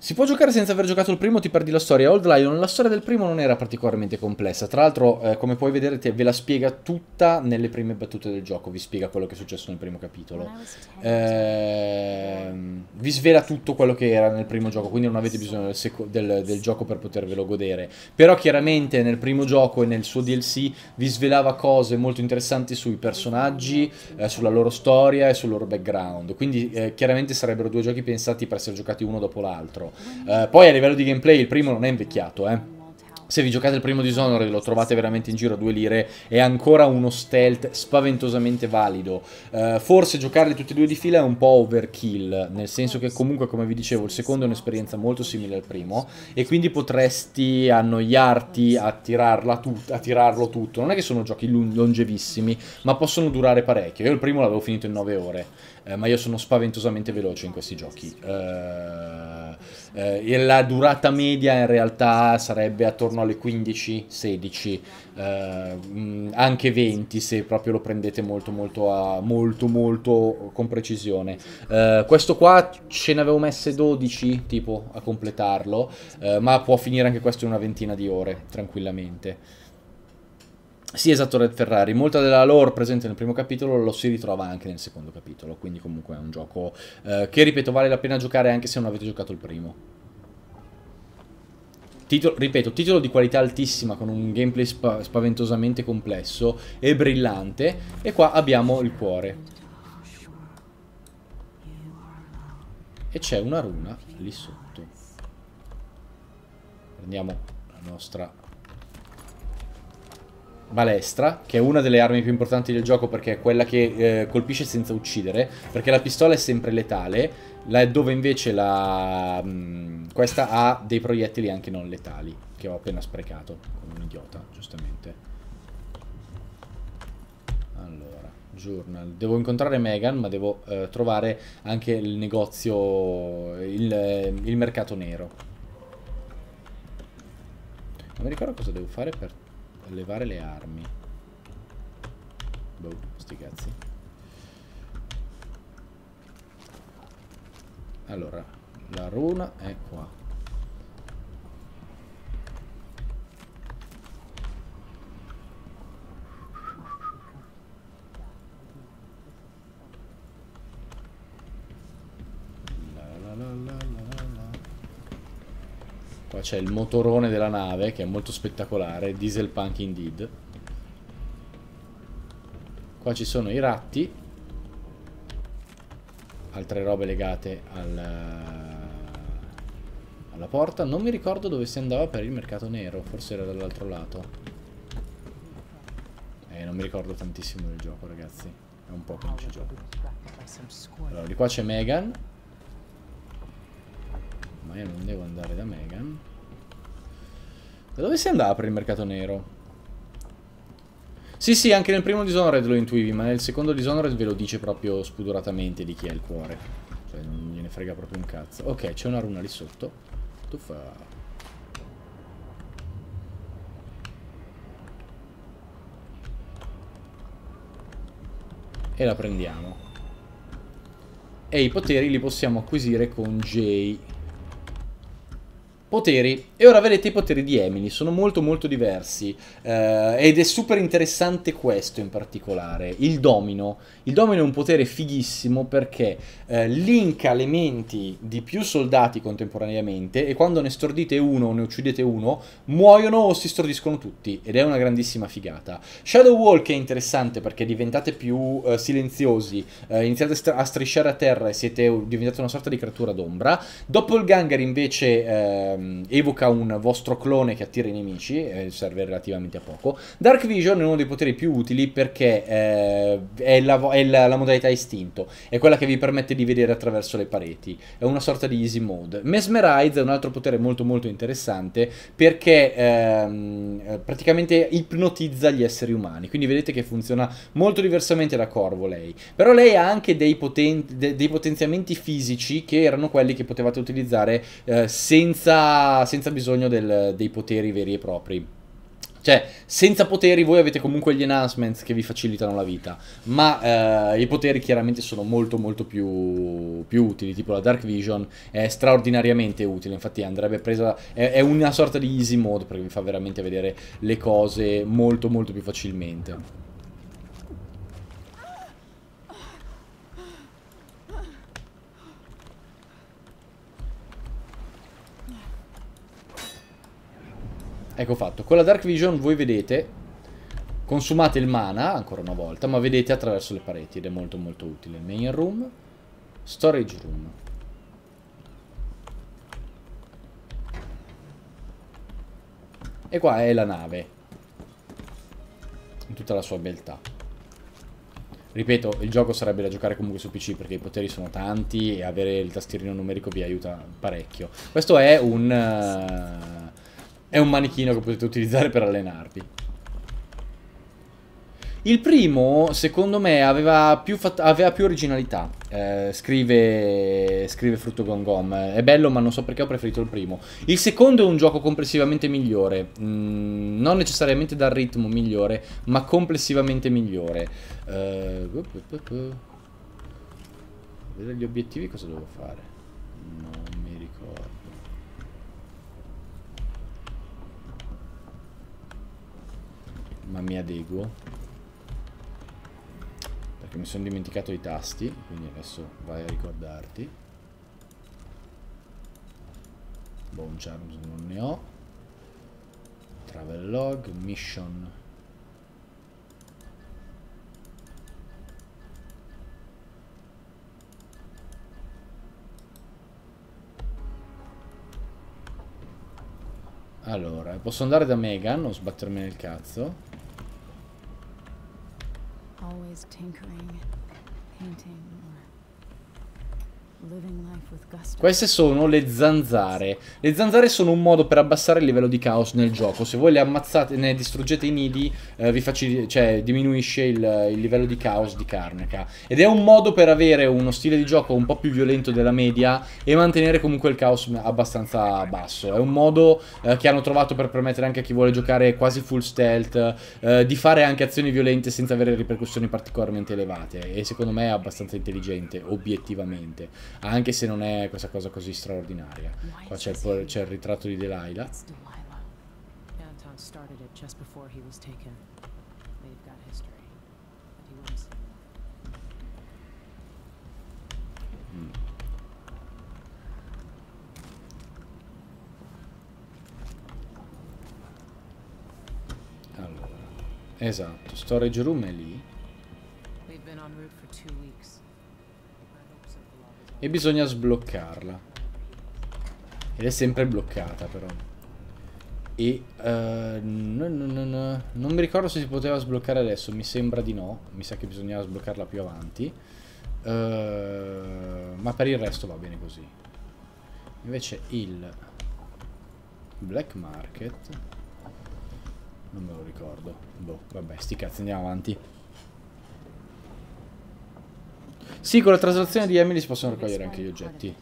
Si può giocare senza aver giocato il primo, ti perdi la storia. Old Lion, la storia del primo non era particolarmente complessa. Tra l'altro, eh, come puoi vedere, te, ve la spiega tutta nelle prime battute del gioco. Vi spiega quello che è successo nel primo capitolo. Eh, vi svela tutto quello che era nel primo gioco, quindi non avete bisogno del, del, del, gioco per potervelo godere. Però chiaramente nel primo gioco e nel suo DLC vi svelava cose molto interessanti sui personaggi, eh, sulla loro storia e sul loro background. Quindi eh, chiaramente sarebbero due giochi pensati per essere giocati uno dopo l'altro. Uh, poi a livello di gameplay il primo non è invecchiato, eh. Se vi giocate il primo Dishonored lo trovate veramente in giro a due lire, è ancora uno stealth spaventosamente valido. Uh, forse giocarli tutti e due di fila è un po' overkill, nel senso che comunque, come vi dicevo, il secondo è un'esperienza molto simile al primo e quindi potresti annoiarti a, tut a tirarlo tutto. Non è che sono giochi longevissimi, ma possono durare parecchio. Io il primo l'avevo finito in 9 ore, eh, ma io sono spaventosamente veloce in questi giochi. Uh, eh, la durata media in realtà sarebbe attorno alle 15-16, eh, anche 20 se proprio lo prendete molto molto, a, molto, molto con precisione. Eh, questo qua ce ne avevo messe 12 tipo a completarlo, eh, ma può finire anche questo in una ventina di ore tranquillamente. Sì, esatto, Red Ferrari. Molta della lore presente nel primo capitolo lo si ritrova anche nel secondo capitolo, quindi comunque è un gioco eh, che, ripeto, vale la pena giocare anche se non avete giocato il primo. Titolo, ripeto, titolo di qualità altissima con un gameplay spa spaventosamente complesso e brillante. E qua abbiamo il cuore. E c'è una runa lì sotto. Prendiamo la nostra balestra, che è una delle armi più importanti del gioco perché è quella che eh, colpisce senza uccidere, perché la pistola è sempre letale, dove invece la, mh, mm, questa ha dei proiettili anche non letali, che ho appena sprecato, come un idiota, giustamente. Allora, journal. Devo incontrare Megan, ma devo eh, trovare anche il negozio, il, il mercato nero. Non mi ricordo cosa devo fare per levare le armi. Boh, sti cazzi. Allora, la runa è qua. La la la Qua c'è il motorone della nave che è molto spettacolare, diesel punk indeed. Qua ci sono i ratti. Altre robe legate al, alla porta. Non mi ricordo dove si andava per il mercato nero, forse era dall'altro lato. Eh, non mi ricordo tantissimo del gioco, ragazzi. È un po' che non ci gioco. Allora, di qua c'è Megan. Ma io non devo andare da Megan. Da dove si andava per il mercato nero? Sì, sì, anche nel primo Dishonored lo intuivi, ma nel secondo Dishonored ve lo dice proprio spudoratamente di chi è il cuore. Cioè, non gliene frega proprio un cazzo. Ok, c'è una runa lì sotto. Tu fa... E la prendiamo. E i poteri li possiamo acquisire con J. Poteri. E ora vedete i poteri di Emily, sono molto molto diversi eh, ed è super interessante questo in particolare, il domino. Il domino è un potere fighissimo perché eh, linka le menti di più soldati contemporaneamente e quando ne stordite uno o ne uccidete uno, muoiono o si stordiscono tutti ed è una grandissima figata. Shadow Walk è interessante perché diventate più eh, silenziosi, eh, iniziate a strisciare a terra e siete diventate una sorta di creatura d'ombra. Doppelganger invece ehm, evoca un vostro clone che attira i nemici, e serve relativamente a poco. Dark Vision è uno dei poteri più utili perché eh, è, la, è la- la modalità istinto, è quella che vi permette di vedere attraverso le pareti, è una sorta di easy mode. Mesmerize è un altro potere molto molto interessante perché ehm, eh, praticamente ipnotizza gli esseri umani, quindi vedete che funziona molto diversamente da Corvo lei, però lei ha anche dei, poten- de- dei potenziamenti fisici che erano quelli che potevate utilizzare eh, senza, senza bisogno del- dei poteri veri e propri. Cioè, senza poteri voi avete comunque gli enhancements che vi facilitano la vita, ma eh, i poteri chiaramente sono molto molto più, più utili, tipo la Dark Vision è straordinariamente utile, infatti andrebbe presa, è, è una sorta di easy mode perché vi fa veramente vedere le cose molto molto più facilmente. Ecco fatto, con la Dark Vision voi vedete, consumate il mana ancora una volta, ma vedete attraverso le pareti ed è molto molto utile. Main room, storage room. E qua è la nave, in tutta la sua beltà. Ripeto, il gioco sarebbe da giocare comunque su PC perché i poteri sono tanti e avere il tastierino numerico vi aiuta parecchio. Questo è un... eh, è un manichino che potete utilizzare per allenarvi. Il primo, secondo me, aveva più, aveva più originalità. Eh, scrive, scrive Frutto Gom Gom. È bello, ma non so perché ho preferito il primo. Il secondo è un gioco complessivamente migliore. Mm, non necessariamente dal ritmo migliore, ma complessivamente migliore. Eh, gli obiettivi cosa devo fare? Non mi ricordo. Ma mi adeguo perché mi sono dimenticato i tasti quindi adesso vai a ricordarti. Bone Charms non ne ho. Travel Log Mission. Allora, posso andare da Megan o sbattermi nel cazzo? Always tinkering, painting, or Queste sono le zanzare. Le zanzare sono un modo per abbassare il livello di caos nel gioco. Se voi le ammazzate, ne distruggete i nidi, eh, vi facili- cioè, diminuisce il, il livello di caos di Karnaka. Ed è un modo per avere uno stile di gioco un po' più violento della media e mantenere comunque il caos abbastanza basso. È un modo eh, che hanno trovato per permettere anche a chi vuole giocare quasi full stealth eh, di fare anche azioni violente senza avere ripercussioni particolarmente elevate. E secondo me è abbastanza intelligente, obiettivamente. Anche se non è questa cosa così straordinaria. Qua c'è il, il ritratto di Delilah. Anton started it just before he was taken. They've got history. But he was. Allora, esatto, storage room è lì. We've been en route E bisogna sbloccarla. Ed è sempre bloccata però. E eh, no, no, no, no. non mi ricordo se si poteva sbloccare adesso, mi sembra di no. Mi sa che bisognava sbloccarla più avanti. Eh, ma per il resto va bene così. Invece il Black Market non me lo ricordo. Boh, vabbè, sti cazzi, andiamo avanti. Sì, con la traslazione di Emily si possono raccogliere anche gli oggetti.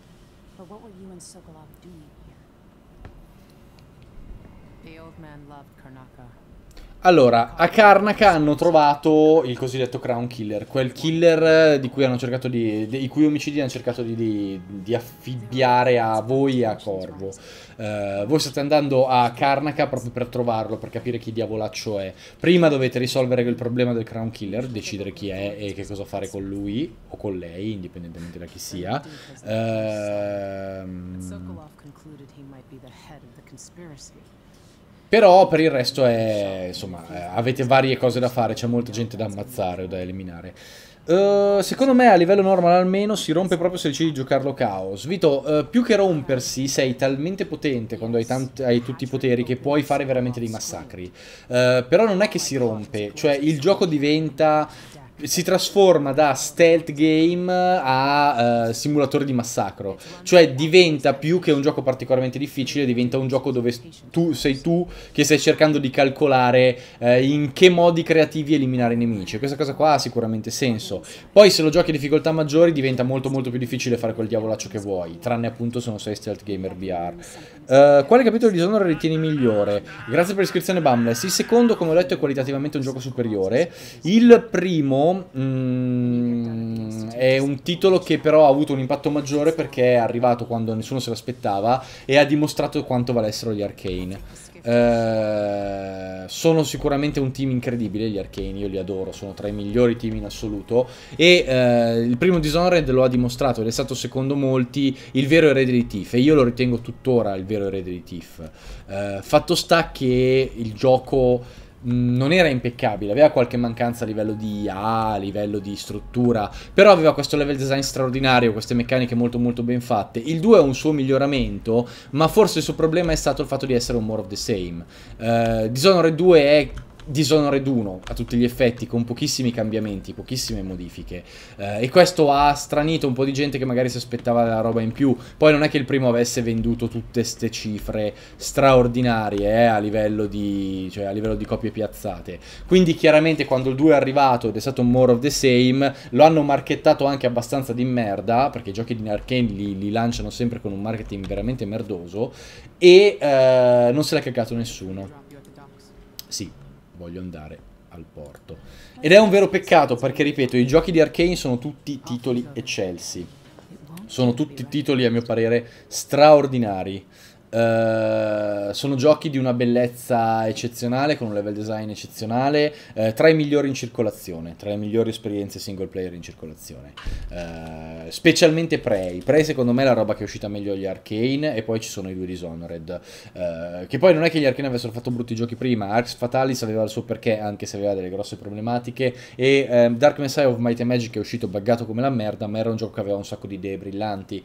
The old man loved Karnaka. Allora, a Karnaka hanno trovato il cosiddetto Crown Killer, quel killer eh, di cui hanno cercato di. di- i cui omicidi hanno cercato di, di, di affibbiare a voi e a Corvo. Eh, voi state andando a Karnaka proprio per trovarlo, per capire chi diavolaccio è. Prima dovete risolvere il problema del Crown Killer, decidere chi è e che cosa fare con lui o con lei, indipendentemente da chi sia. Ehm, Però per il resto è, insomma, eh, avete varie cose da fare, c'è molta gente da ammazzare o da eliminare. Uh, secondo me a livello normale almeno si rompe proprio se decidi di giocarlo caos. Vito, uh, più che rompersi sei talmente potente quando hai, hai, tutti i poteri che puoi fare veramente dei massacri. Uh, però non è che si rompe, cioè il gioco diventa si trasforma da stealth game a uh, simulatore di massacro. Cioè diventa più che un gioco particolarmente difficile, diventa un gioco dove tu sei tu che stai cercando di calcolare uh, in che modi creativi eliminare i nemici. Questa cosa qua ha sicuramente senso. Poi se lo giochi a difficoltà maggiori diventa molto molto più difficile fare quel diavolaccio che vuoi, tranne appunto se non sei stealth gamer VR. Uh, quale capitolo di Dishonored ritieni migliore? Grazie per l'iscrizione Bumless. Il secondo, come ho detto, è qualitativamente un gioco superiore. Il primo mm, è un titolo che però ha avuto un impatto maggiore perché è arrivato quando nessuno se l'aspettava e ha dimostrato quanto valessero gli Arcane. Eh, sono sicuramente un team incredibile gli Arcane, io li adoro, sono tra i migliori team in assoluto e eh, il primo Dishonored lo ha dimostrato ed è stato secondo molti il vero erede di Tiff e io lo ritengo tuttora il vero erede di Tiff. Eh, fatto sta che il gioco non era impeccabile, aveva qualche mancanza a livello di IA, a livello di struttura, però aveva questo level design straordinario, queste meccaniche molto molto ben fatte. Il 2 è un suo miglioramento, ma forse il suo problema è stato il fatto di essere un more of the same. Uh, Dishonored 2 è Dishonored 1 a tutti gli effetti con pochissimi cambiamenti, pochissime modifiche. Eh, e questo ha stranito un po' di gente che magari si aspettava la roba in più. Poi non è che il primo avesse venduto tutte ste cifre straordinarie eh, a, livello di, cioè, a livello di copie piazzate. Quindi chiaramente quando il 2 è arrivato ed è stato more of the same lo hanno marchettato anche abbastanza di merda perché i giochi di Arkane li, li lanciano sempre con un marketing veramente merdoso e eh, non se l'ha cagato nessuno. Sì voglio andare al porto. Ed è un vero peccato perché, ripeto, i giochi di Arkane sono tutti titoli eccelsi. Sono tutti titoli, a mio parere, straordinari. Uh, sono giochi di una bellezza eccezionale, con un level design eccezionale, uh, tra i migliori in circolazione, tra le migliori esperienze single player in circolazione. Uh, specialmente Prey. Prey secondo me è la roba che è uscita meglio agli Arcane e poi ci sono i due Dishonored. che poi non è che gli Arcane avessero fatto brutti giochi prima, Arx Fatalis aveva il suo perché, anche se aveva delle grosse problematiche, e ehm, Dark Messiah of Might and Magic è uscito buggato come la merda, ma era un gioco che aveva un sacco di idee brillanti,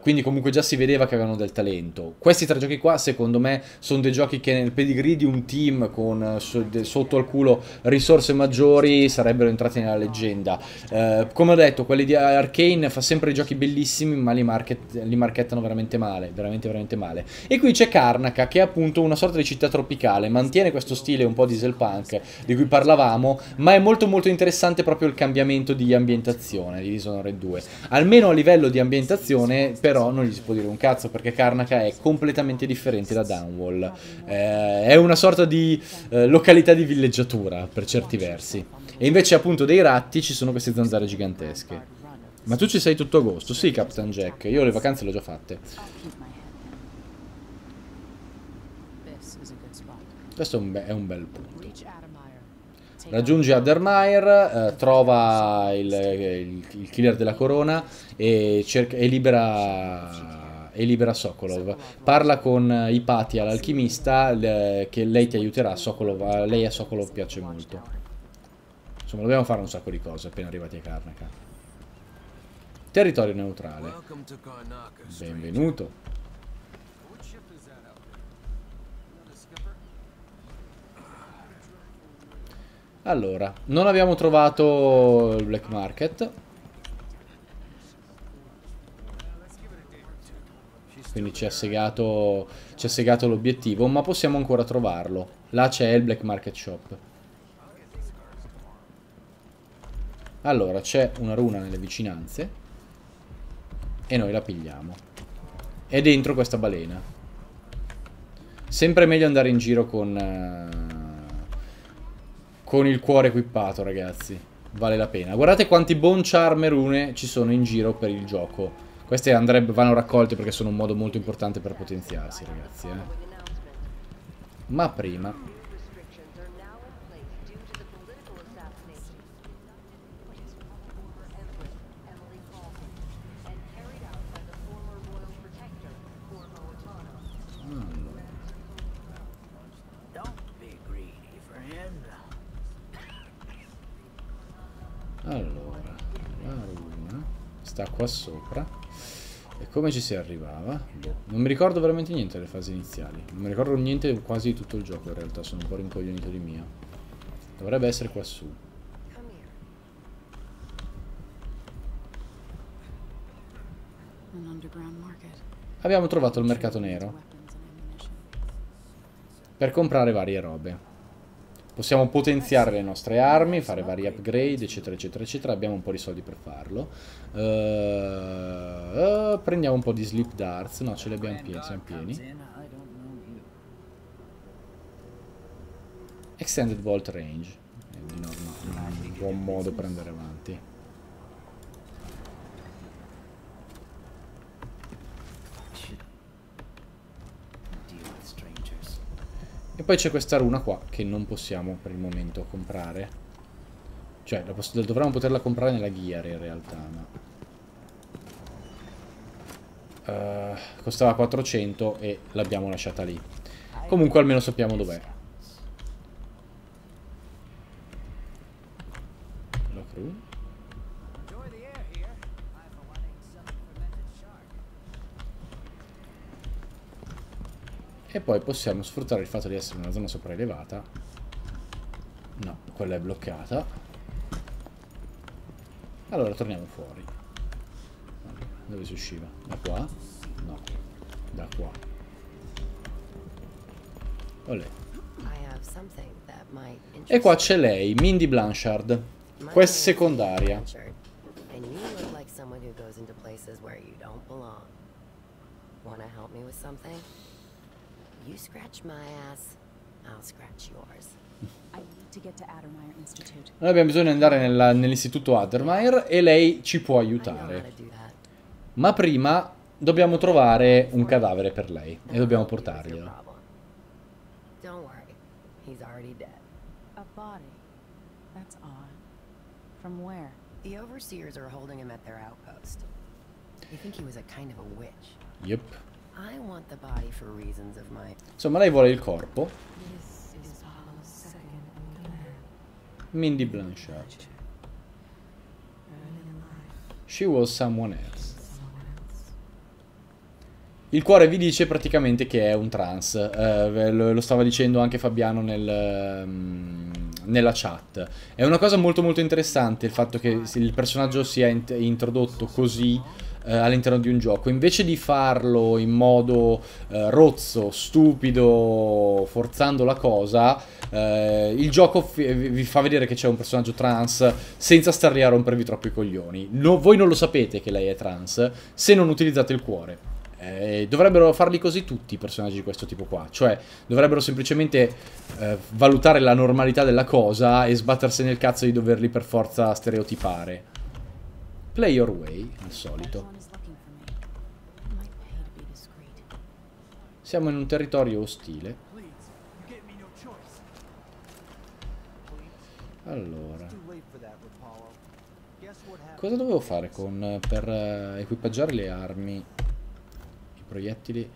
quindi comunque già si vedeva che avevano del talento. Questo questi tre giochi qua, secondo me, sono dei giochi che nel pedigree di un team con eh, sotto al culo risorse maggiori sarebbero entrati nella leggenda. Eh, come ho detto, quelli di Arkane fa sempre giochi bellissimi, ma li, market, li marchettano veramente male, veramente veramente male. E qui c'è Karnaka, che è appunto una sorta di città tropicale, mantiene questo stile un po' dieselpunk di cui parlavamo, ma è molto molto interessante proprio il cambiamento di ambientazione di Dishonored 2. Almeno a livello di ambientazione, però, non gli si può dire un cazzo, perché Karnaka è completamente completamente differente da Dunwall. Eh, è una sorta di eh, località di villeggiatura, per certi versi. E invece appunto dei ratti ci sono queste zanzare gigantesche. Ma tu ci sei tutto agosto? Sì, Captain Jack. Io le vacanze le ho già fatte. Questo è un, è un bel punto. Raggiunge Addermire, eh, trova il, il, il, killer della corona e, e libera e libera Sokolov. Parla con Ipatia, l'alchimista, che lei ti aiuterà. Sokolov, a lei a Sokolov piace molto. Insomma, dobbiamo fare un sacco di cose appena arrivati a Karnaka. Territorio neutrale. Benvenuto. Allora, non abbiamo trovato il black market. Quindi ci ha segato, segato l'obiettivo, ma possiamo ancora trovarlo. Là c'è il Black Market Shop. Allora, c'è una runa nelle vicinanze e noi la pigliamo. È dentro questa balena. Sempre meglio andare in giro con, uh, con il cuore equippato, ragazzi. Vale la pena. Guardate quanti Bone Charm rune ci sono in giro per il gioco. Queste andrebbe, vanno raccolte perché sono un modo molto importante per potenziarsi, ragazzi. Eh. Ma prima... Allora sta qua sopra. Come ci si arrivava? Boh. Non mi ricordo veramente niente delle fasi iniziali. Non mi ricordo niente quasi di tutto il gioco in realtà, sono un po' rincoglionito di mio. Dovrebbe essere qua su. Come here. An underground market. Abbiamo trovato il mercato nero per comprare varie robe. Possiamo potenziare le nostre armi, fare vari upgrade, eccetera, eccetera, eccetera. Abbiamo un po' di soldi per farlo. Eh, eh, prendiamo un po' di sleep darts. No, ce li abbiamo pieni, siamo pieni. Extended Volt Range. È un buon modo per andare avanti. E poi c'è questa runa qua che non possiamo per il momento comprare. Cioè, la dovremmo poterla comprare nella gear in realtà, ma... Eh, costava 400 e l'abbiamo lasciata lì. Comunque almeno sappiamo dov'è. Lock room. E poi possiamo sfruttare il fatto di essere in una zona sopraelevata. No, quella è bloccata. Allora torniamo fuori. Dove si usciva? Da qua? No. Da qua. Olè. E qua c'è lei, Mindy Blanchard. Quest secondaria. Wanna help me with something? You scratch my ass, I'll scratch yours. I need to get to Addermeyer Institute. Noi abbiamo bisogno di andare nell'istituto Addermeyer e lei ci può aiutare. Ma prima dobbiamo trovare un cadavere per lei e dobbiamo portarglielo. problem. Don't worry, he's already dead. A body. That's odd. From where? The overseers are holding him at their outpost. They think he was a kind of a witch. Yep. I want the body for reasons of my Insomma, lei vuole il corpo. Mindy Blanchard. She was someone else. Il cuore vi dice praticamente che è un trans. eh, lo, stava dicendo anche Fabiano nel, ehm, nella chat. È una cosa molto molto interessante il fatto che il personaggio sia int- introdotto così eh, all'interno di un gioco. Invece di farlo in modo eh, rozzo, stupido, forzando la cosa, eh, il gioco vi fa vedere che c'è un personaggio trans senza star lì a rompervi troppo i coglioni. No- voi non lo sapete che lei è trans se non utilizzate il cuore. Eh, dovrebbero farli così tutti i personaggi di questo tipo qua, cioè dovrebbero semplicemente eh, valutare la normalità della cosa e sbattersi nel cazzo di doverli per forza stereotipare. Play your way, al solito. Everyone is looking for me. Might pay to be discreet. Siamo in un territorio ostile. Allora, cosa dovevo fare con, per eh, equipaggiare le armi, i proiettili?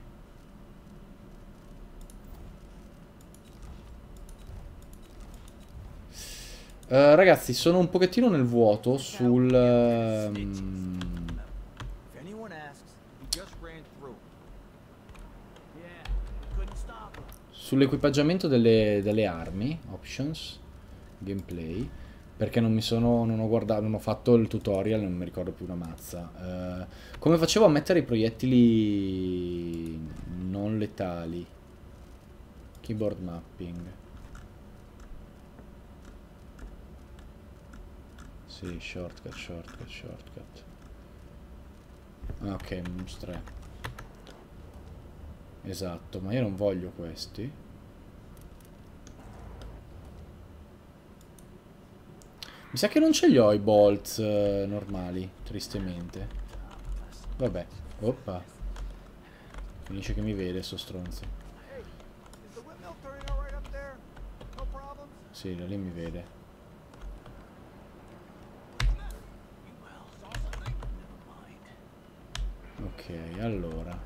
Eh, ragazzi, sono un pochettino nel vuoto sul... ehm, sull'equipaggiamento delle, delle armi, options, gameplay, perché non mi sono, non ho guardato, non ho fatto il tutorial, non mi ricordo più una mazza. Eh, come facevo a mettere i proiettili non letali? Keyboard mapping. Sì, shortcut, shortcut, shortcut. Ah, ok, 3. Esatto, ma io non voglio questi. Mi sa che non ce li ho i bolts eh, normali, tristemente. Vabbè, oppa. Finisce che mi vede, sto stronzo. Sì, da lì mi vede. Ok, allora.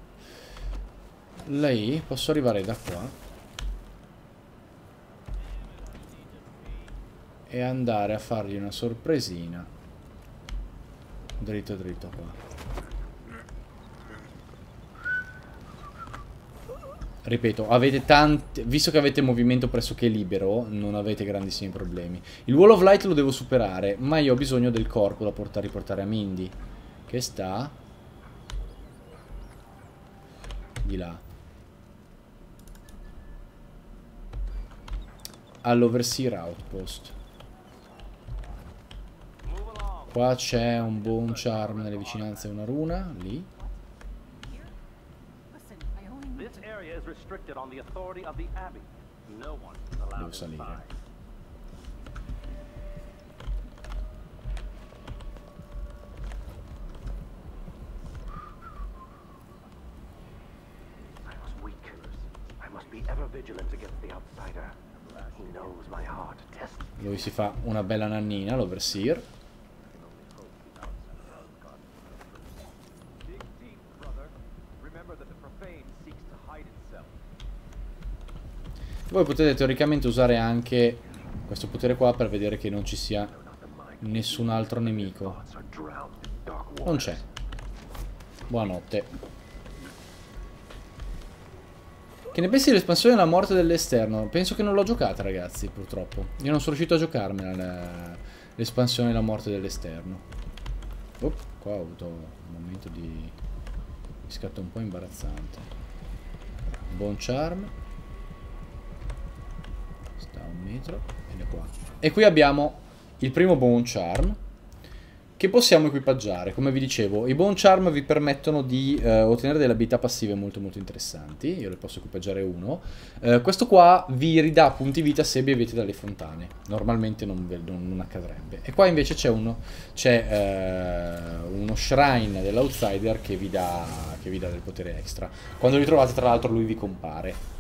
Lei, posso arrivare da qua. E andare a fargli una sorpresina. Dritto, dritto qua. Ripeto, avete tanti... Visto che avete movimento pressoché libero, non avete grandissimi problemi. Il Wall of Light lo devo superare, ma io ho bisogno del corpo da portare, riportare a Mindy. Che sta... Di là. All'Overseer Outpost. Qua c'è un Bone Charm nelle vicinanze e una runa, lì. This area is restricted on the authority of the Abbey. No one is allowed Devo salire. inside. I was weak. I must be ever vigilant against the outsider. He knows my heart. Test Lui si fa una bella nannina, l'Overseer. Dig deep, brother. Remember that the profane seeks to hide itself. Voi potete teoricamente usare anche questo potere qua per vedere che non ci sia nessun altro nemico. Non c'è. Buonanotte. Che ne pensi dell'espansione della morte dell'esterno? Penso che non l'ho giocata, ragazzi, purtroppo. Io non sono riuscito a giocarmela la- l'espansione della morte dell'esterno. Oh, qua ho avuto un momento di... di scatto un po' imbarazzante. Buon charm. Sta a un metro. È qua. E qui abbiamo il primo Bone Charm. Che possiamo equipaggiare. Come vi dicevo, i Bone Charm vi permettono di eh, ottenere delle abilità passive molto molto interessanti. Io ne posso equipaggiare uno. Eh, questo qua vi ridà punti vita se bevete dalle fontane. Normalmente non, non- non accadrebbe. E qua invece c'è uno, eh, uno shrine dell'outsider che che vi dà del potere extra. Quando li trovate, tra l'altro, lui vi compare.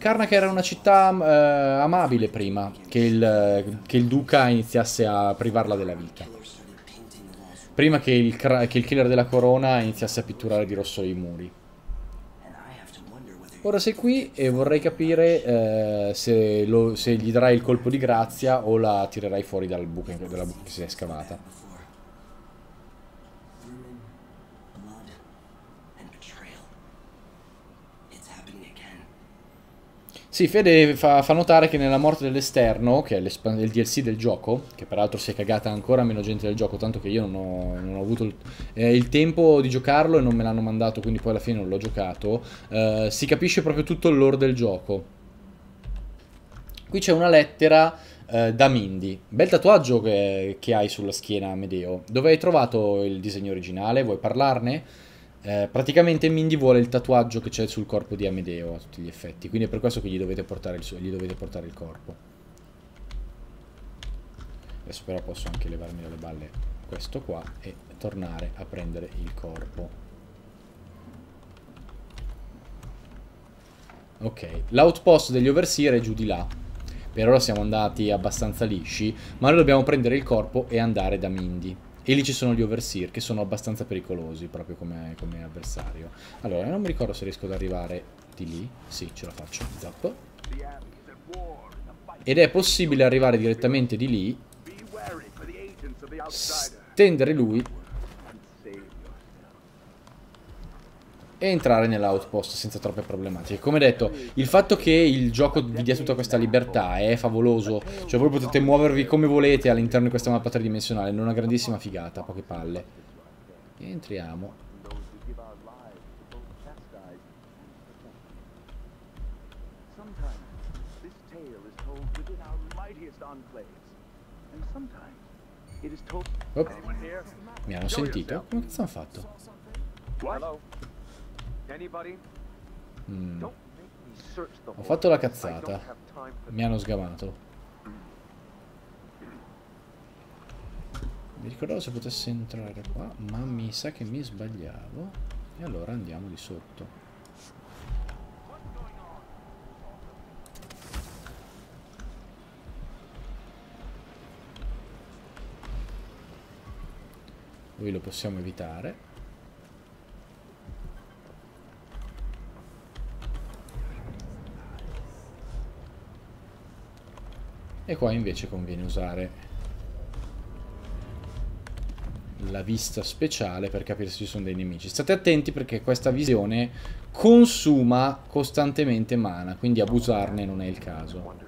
Karnak era una città eh, amabile prima che il, che il duca iniziasse a privarla della vita. Prima che il, che il killer della corona iniziasse a pitturare di rosso i muri. Ora sei qui e vorrei capire eh, se, lo- se gli darai il colpo di grazia o la tirerai fuori dal buco, dalla buca che si è scavata. Sì, Fede fa, fa notare che nella morte dell'esterno, che è il DLC del gioco, che peraltro si è cagata ancora meno gente del gioco, tanto che io non ho, non ho avuto il, eh, il tempo di giocarlo e non me l'hanno mandato, quindi poi alla fine non l'ho giocato, eh, si capisce proprio tutto il lore del gioco. Qui c'è una lettera eh, da Mindy, bel tatuaggio che, che hai sulla schiena Amedeo. Dove hai trovato il disegno originale? Vuoi parlarne? Eh, praticamente Mindy vuole il tatuaggio che c'è sul corpo di Amedeo a tutti gli effetti, quindi è per questo che gli dovete portare il, suo- gli dovete portare il corpo. Adesso però posso anche levarmi dalle balle questo qua e tornare a prendere il corpo. Ok, l'outpost degli overseer è giù di là. Per ora siamo andati abbastanza lisci, ma noi dobbiamo prendere il corpo e andare da Mindy. E lì ci sono gli overseer che sono abbastanza pericolosi proprio come, come avversario. Allora, non mi ricordo se riesco ad arrivare di lì. Sì, ce la faccio. Zap. Ed è possibile arrivare direttamente di lì, stendere lui e entrare nell'outpost senza troppe problematiche. Come detto, il fatto che il gioco vi dia tutta questa libertà è favoloso, cioè voi potete muovervi come volete all'interno di questa mappa tridimensionale, è una grandissima figata, poche palle. Entriamo. Here? Mi hanno sentito? Come cazzo hanno fatto? What? Mm. Ho fatto la cazzata. Mi hanno sgamato. Mi ricordavo se potessi entrare qua, ma mi sa che mi sbagliavo. E allora andiamo di sotto. Lui lo possiamo evitare. E qua invece conviene usare la vista speciale per capire se ci sono dei nemici. State attenti perché questa visione consuma costantemente mana, quindi abusarne non è il caso.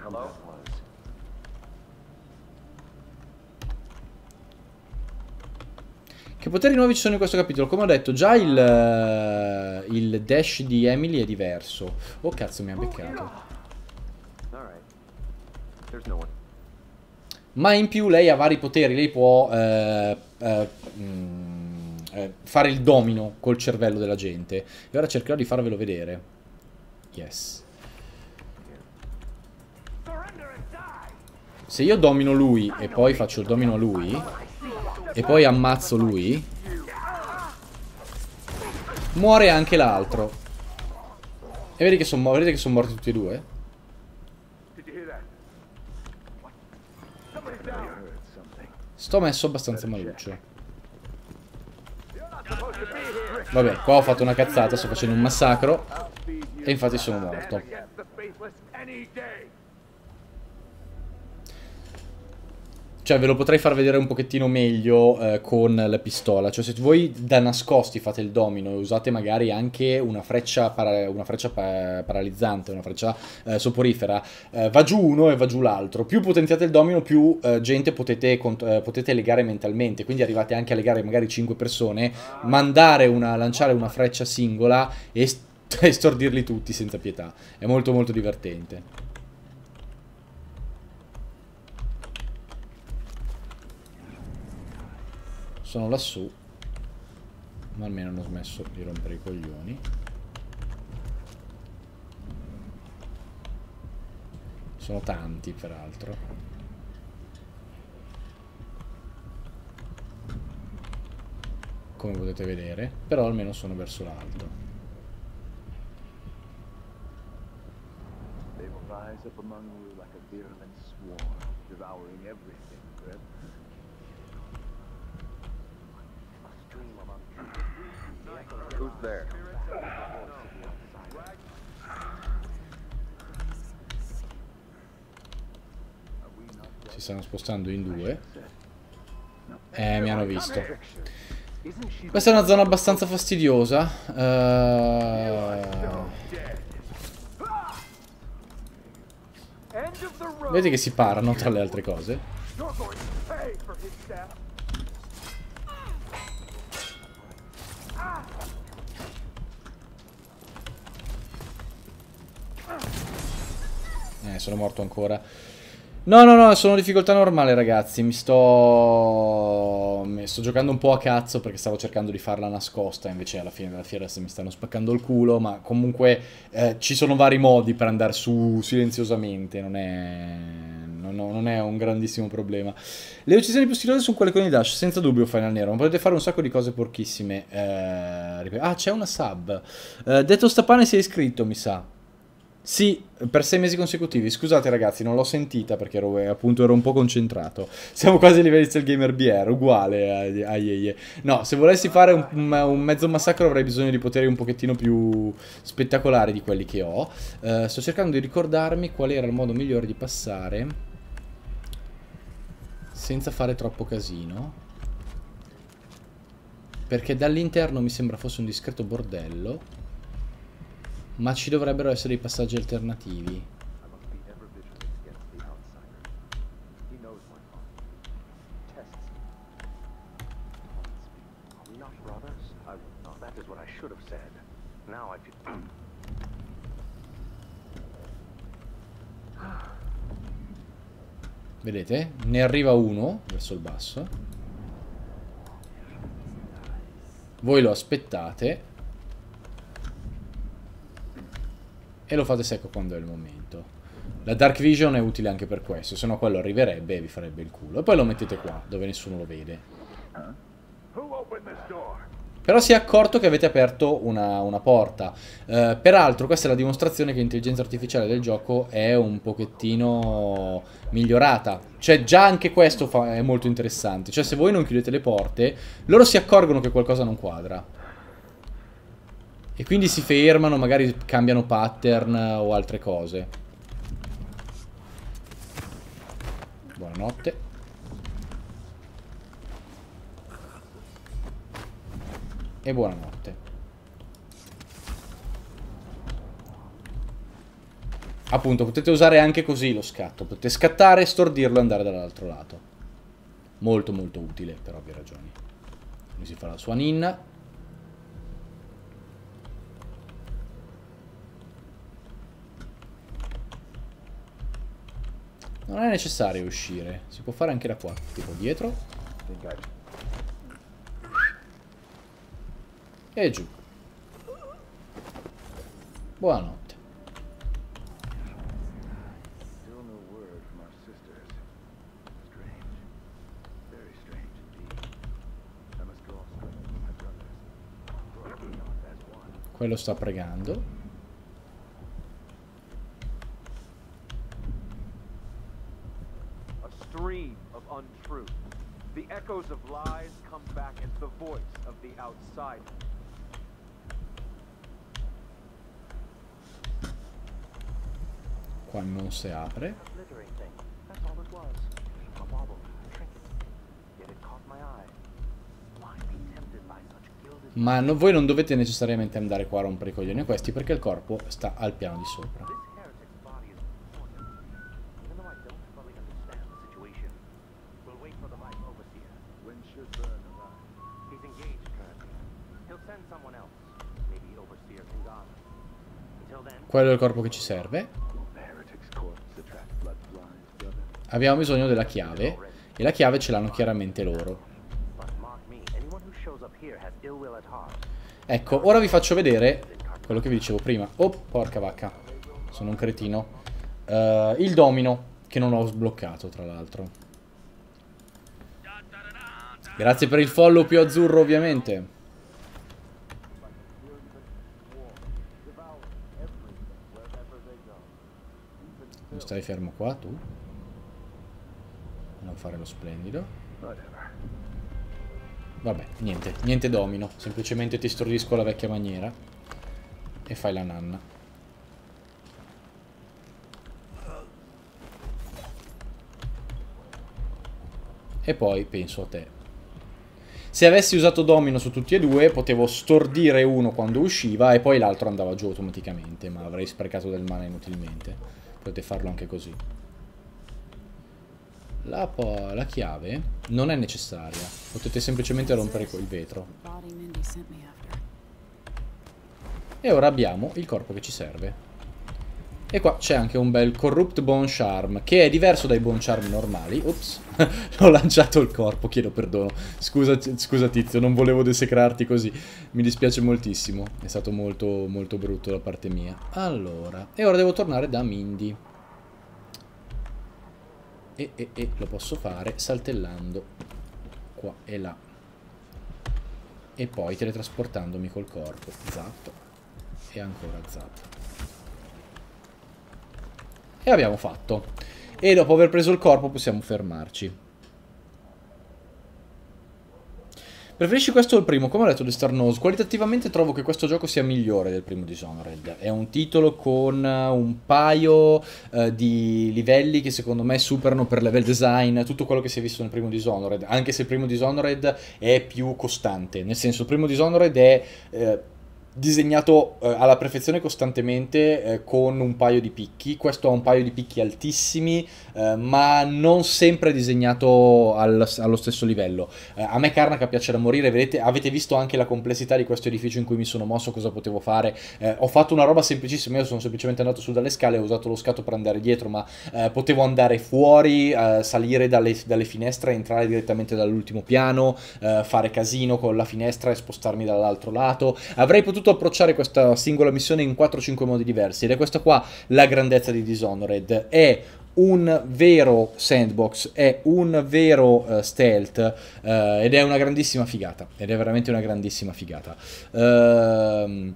Che poteri nuovi ci sono in questo capitolo? Come ho detto, già il, eh, il dash di Emily è diverso. Oh cazzo, mi ha beccato. Ma in più lei ha vari poteri, lei può eh, eh, mm, eh, fare il domino col cervello della gente. E ora cercherò di farvelo vedere. Yes. Se io domino lui e poi faccio il domino a lui e poi ammazzo lui, muore anche l'altro. E vedi che sono vedete che sono morti tutti e due? Sto messo abbastanza maluccio. Vabbè, qua ho fatto una cazzata, sto facendo un massacro e infatti sono morto. Against the faithless any day. Cioè, ve lo potrei far vedere un pochettino meglio eh, con la pistola. Cioè, se voi da nascosti fate il domino e usate magari anche una freccia, para- una freccia pa- paralizzante, una freccia eh, soporifera, eh, va giù uno e va giù l'altro. Più potenziate il domino, più eh, gente potete, eh, potete legare mentalmente. Quindi arrivate anche a legare magari 5 persone, mandare una, lanciare una freccia singola e est- (laughs) estordirli tutti senza pietà. È molto molto divertente. Sono lassù. Ma almeno hanno smesso di rompere i coglioni. Sono tanti, peraltro. Come potete vedere. Però almeno sono verso l'alto. They rise up among there? Si stanno spostando in due. Eh, mi hanno visto. Questa è una zona abbastanza fastidiosa. Road. Vedi che si parano tra le altre cose. You're going to pay for his death. Eh, sono morto ancora. No, no, no, sono difficoltà normale, ragazzi. Mi sto. Mi sto giocando un po' a cazzo perché stavo cercando di farla nascosta. Invece, alla fine della fiera se mi stanno spaccando il culo. Ma comunque eh, ci sono vari modi per andare su silenziosamente. Non è. Non, non è un grandissimo problema. Le uccisioni più stilose sono quelle con i dash, senza dubbio, Final Nero. Ma potete fare un sacco di cose porchissime. Eh, ah, c'è una sub. Eh, Detto Stapane si è iscritto, mi sa. Sì, per sei mesi consecutivi. Scusate ragazzi, non l'ho sentita perché ero, appunto ero un po' concentrato. (laughs) Siamo quasi a livelli del gamer BR, uguale a, Yeye. No, se volessi fare un, un- mezzo massacro avrei bisogno di poteri un pochettino più spettacolari di quelli che ho. Eh, sto cercando di ricordarmi qual era il modo migliore di passare senza fare troppo casino. Perché dall'interno mi sembra fosse un discreto bordello. Ma ci dovrebbero essere dei passaggi alternativi. I? I, I I. Vedete? Ne arriva uno verso il basso. Voi lo aspettate. E lo fate secco quando è il momento. La Dark Vision è utile anche per questo, se no quello arriverebbe e vi farebbe il culo. E poi lo mettete qua, dove nessuno lo vede. Però si è accorto che avete aperto una, una porta. Eh, peraltro, questa è la dimostrazione che l'intelligenza artificiale del gioco è un pochettino migliorata. Cioè, già anche questo fa- è molto interessante. Cioè, se voi non chiudete le porte, loro si accorgono che qualcosa non quadra. E quindi si fermano, magari cambiano pattern o altre cose. Buonanotte. E buonanotte. Appunto, potete usare anche così lo scatto. Potete scattare, stordirlo e andare dall'altro lato. Molto molto utile, per ovvie ragioni. Lui si fa la sua ninna. Non è necessario uscire, si può fare anche da qua, tipo dietro. E giù. Buonanotte. Still no word from our sisters. Strange. Very strange indeed. I must draw strength from my brothers. Brought me not as one. Quello sta pregando. A stream of untruth. The echoes of lies come back as the voice of the outsider. Qua non si apre. Ma no- voi non dovete necessariamente andare qua a rompere i coglioni a questi perché il corpo sta al piano di sopra. Quello è il corpo che ci serve. Abbiamo bisogno della chiave. E la chiave ce l'hanno chiaramente loro. Ecco, ora vi faccio vedere quello che vi dicevo prima. Oh, porca vacca. Sono un cretino. Eh, il domino, che non ho sbloccato, tra l'altro. Grazie per il follow più azzurro, ovviamente. Stai fermo qua, tu? Non fare lo splendido. Vabbè, niente, niente domino. Semplicemente ti stordisco alla vecchia maniera. E fai la nanna. E poi penso a te. Se avessi usato domino su tutti e due, potevo stordire uno quando usciva e poi l'altro andava giù automaticamente, ma avrei sprecato del mana inutilmente. Potete farlo anche così. La, la chiave non è necessaria. Potete semplicemente rompere il vetro. E ora abbiamo il corpo che ci serve. E qua c'è anche un bel Corrupt Bone Charm, che è diverso dai Bone Charm normali. Ops, (laughs) ho lanciato il corpo, chiedo perdono. Scusa, scusa tizio, non volevo desecrarti così. Mi dispiace moltissimo, è stato molto, molto brutto da parte mia. Allora, e ora devo tornare da Mindy. E, e, e lo posso fare saltellando qua e là. E poi teletrasportandomi col corpo. Esatto. E ancora zap. E abbiamo fatto. E dopo aver preso il corpo possiamo fermarci. Preferisci questo o il primo? Come ho detto di Star Nose, qualitativamente trovo che questo gioco sia migliore del primo Dishonored. È un titolo con un paio eh, di livelli che secondo me superano per level design tutto quello che si è visto nel primo Dishonored, anche se il primo Dishonored è più costante. Nel senso, il primo Dishonored è... Eh, disegnato eh, alla perfezione costantemente eh, con un paio di picchi. Questo ha un paio di picchi altissimi, eh, ma non sempre disegnato al- allo stesso livello. Eh, a me Karnak piace da morire, vedete, avete visto anche la complessità di questo edificio in cui mi sono mosso, cosa potevo fare. Eh, ho fatto una roba semplicissima, io sono semplicemente andato su dalle scale, ho usato lo scatto per andare dietro, ma eh, potevo andare fuori, salire dalle, dalle finestre, entrare direttamente dall'ultimo piano, fare casino con la finestra e spostarmi dall'altro lato. Avrei potuto approcciare questa singola missione in 4-5 modi diversi ed è questa qua la grandezza di Dishonored. È un vero sandbox, è un vero eh, stealth eh, ed è una grandissima figata. Ed è veramente una grandissima figata. Ehm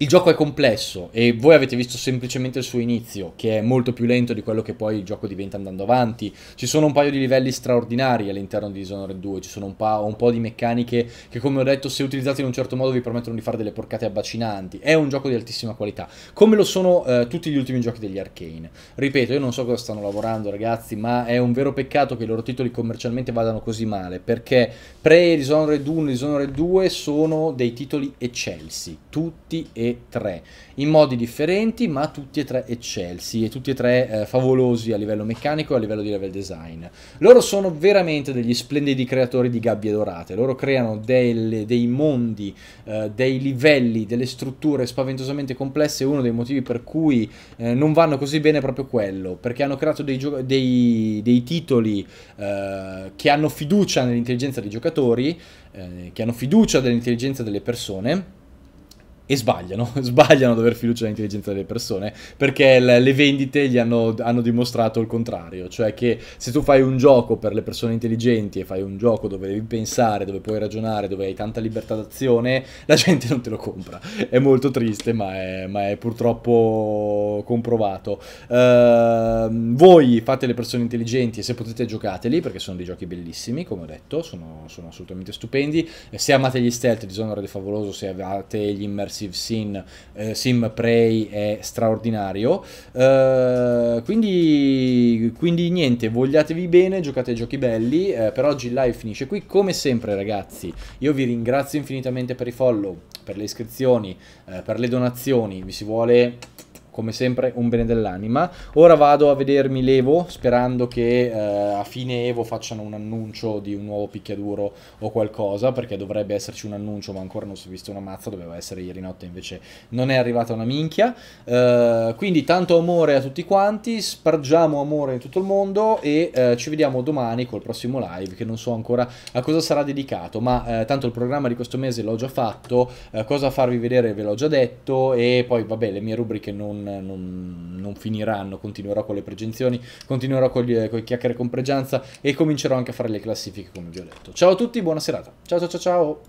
il gioco è complesso e voi avete visto semplicemente il suo inizio, che è molto più lento di quello che poi il gioco diventa andando avanti. Ci sono un paio di livelli straordinari all'interno di Dishonored 2, ci sono un, un po' di meccaniche che, come ho detto, se utilizzate in un certo modo vi permettono di fare delle porcate abbacinanti. È un gioco di altissima qualità, come lo sono eh, tutti gli ultimi giochi degli Arcane. Ripeto, io non so cosa stanno lavorando, ragazzi, ma è un vero peccato che i loro titoli commercialmente vadano così male, perché pre-Dishonored 1 e Dishonored 2 sono dei titoli eccelsi, tutti e tre, in modi differenti ma tutti e tre eccelsi e tutti e tre eh, favolosi a livello meccanico e a livello di level design. Loro sono veramente degli splendidi creatori di gabbie dorate, loro creano delle, dei mondi, eh, dei livelli, delle strutture spaventosamente complesse, uno dei motivi per cui eh, non vanno così bene è proprio quello, perché hanno creato dei, dei, dei titoli eh, che hanno fiducia nell'intelligenza dei giocatori, eh, che hanno fiducia nell'intelligenza delle persone e sbagliano, (laughs) sbagliano ad aver fiducia nell'intelligenza delle persone perché le vendite gli hanno, hanno, dimostrato il contrario, cioè che se tu fai un gioco per le persone intelligenti e fai un gioco dove devi pensare, dove puoi ragionare, dove hai tanta libertà d'azione, la (laughs) gente non te lo compra. È molto triste, ma è, ma è purtroppo comprovato. Uh, voi fate le persone intelligenti e se potete giocateli perché sono dei giochi bellissimi, come ho detto, sono, sono assolutamente stupendi. Se amate gli stealth, Dishonored è favoloso, se amate gli immersive Immersive Sim, eh, Sim Prey è straordinario. Uh, quindi, quindi niente, vogliatevi bene, giocate giochi belli. Uh, per oggi il live finisce qui. Come sempre, ragazzi, io vi ringrazio infinitamente per i follow, per le iscrizioni, uh, per le donazioni. Vi si vuole come sempre un bene dell'anima. Ora vado a vedermi l'Evo, sperando che eh, a fine Evo facciano un annuncio di un nuovo picchiaduro o qualcosa, perché dovrebbe esserci un annuncio, ma ancora non si è visto una mazza, doveva essere ieri notte, invece non è arrivata una minchia. Eh, quindi tanto amore a tutti quanti, spargiamo amore in tutto il mondo e eh, ci vediamo domani col prossimo live, che non so ancora a cosa sarà dedicato, ma eh, tanto il programma di questo mese l'ho già fatto, eh, cosa farvi vedere ve l'ho già detto e poi vabbè le mie rubriche non non, non, finiranno, continuerò con le pregenzioni, continuerò con, gli, con i chiacchiere con pregianza e comincerò anche a fare le classifiche come vi ho detto. Ciao a tutti, buona serata. Ciao ciao ciao ciao.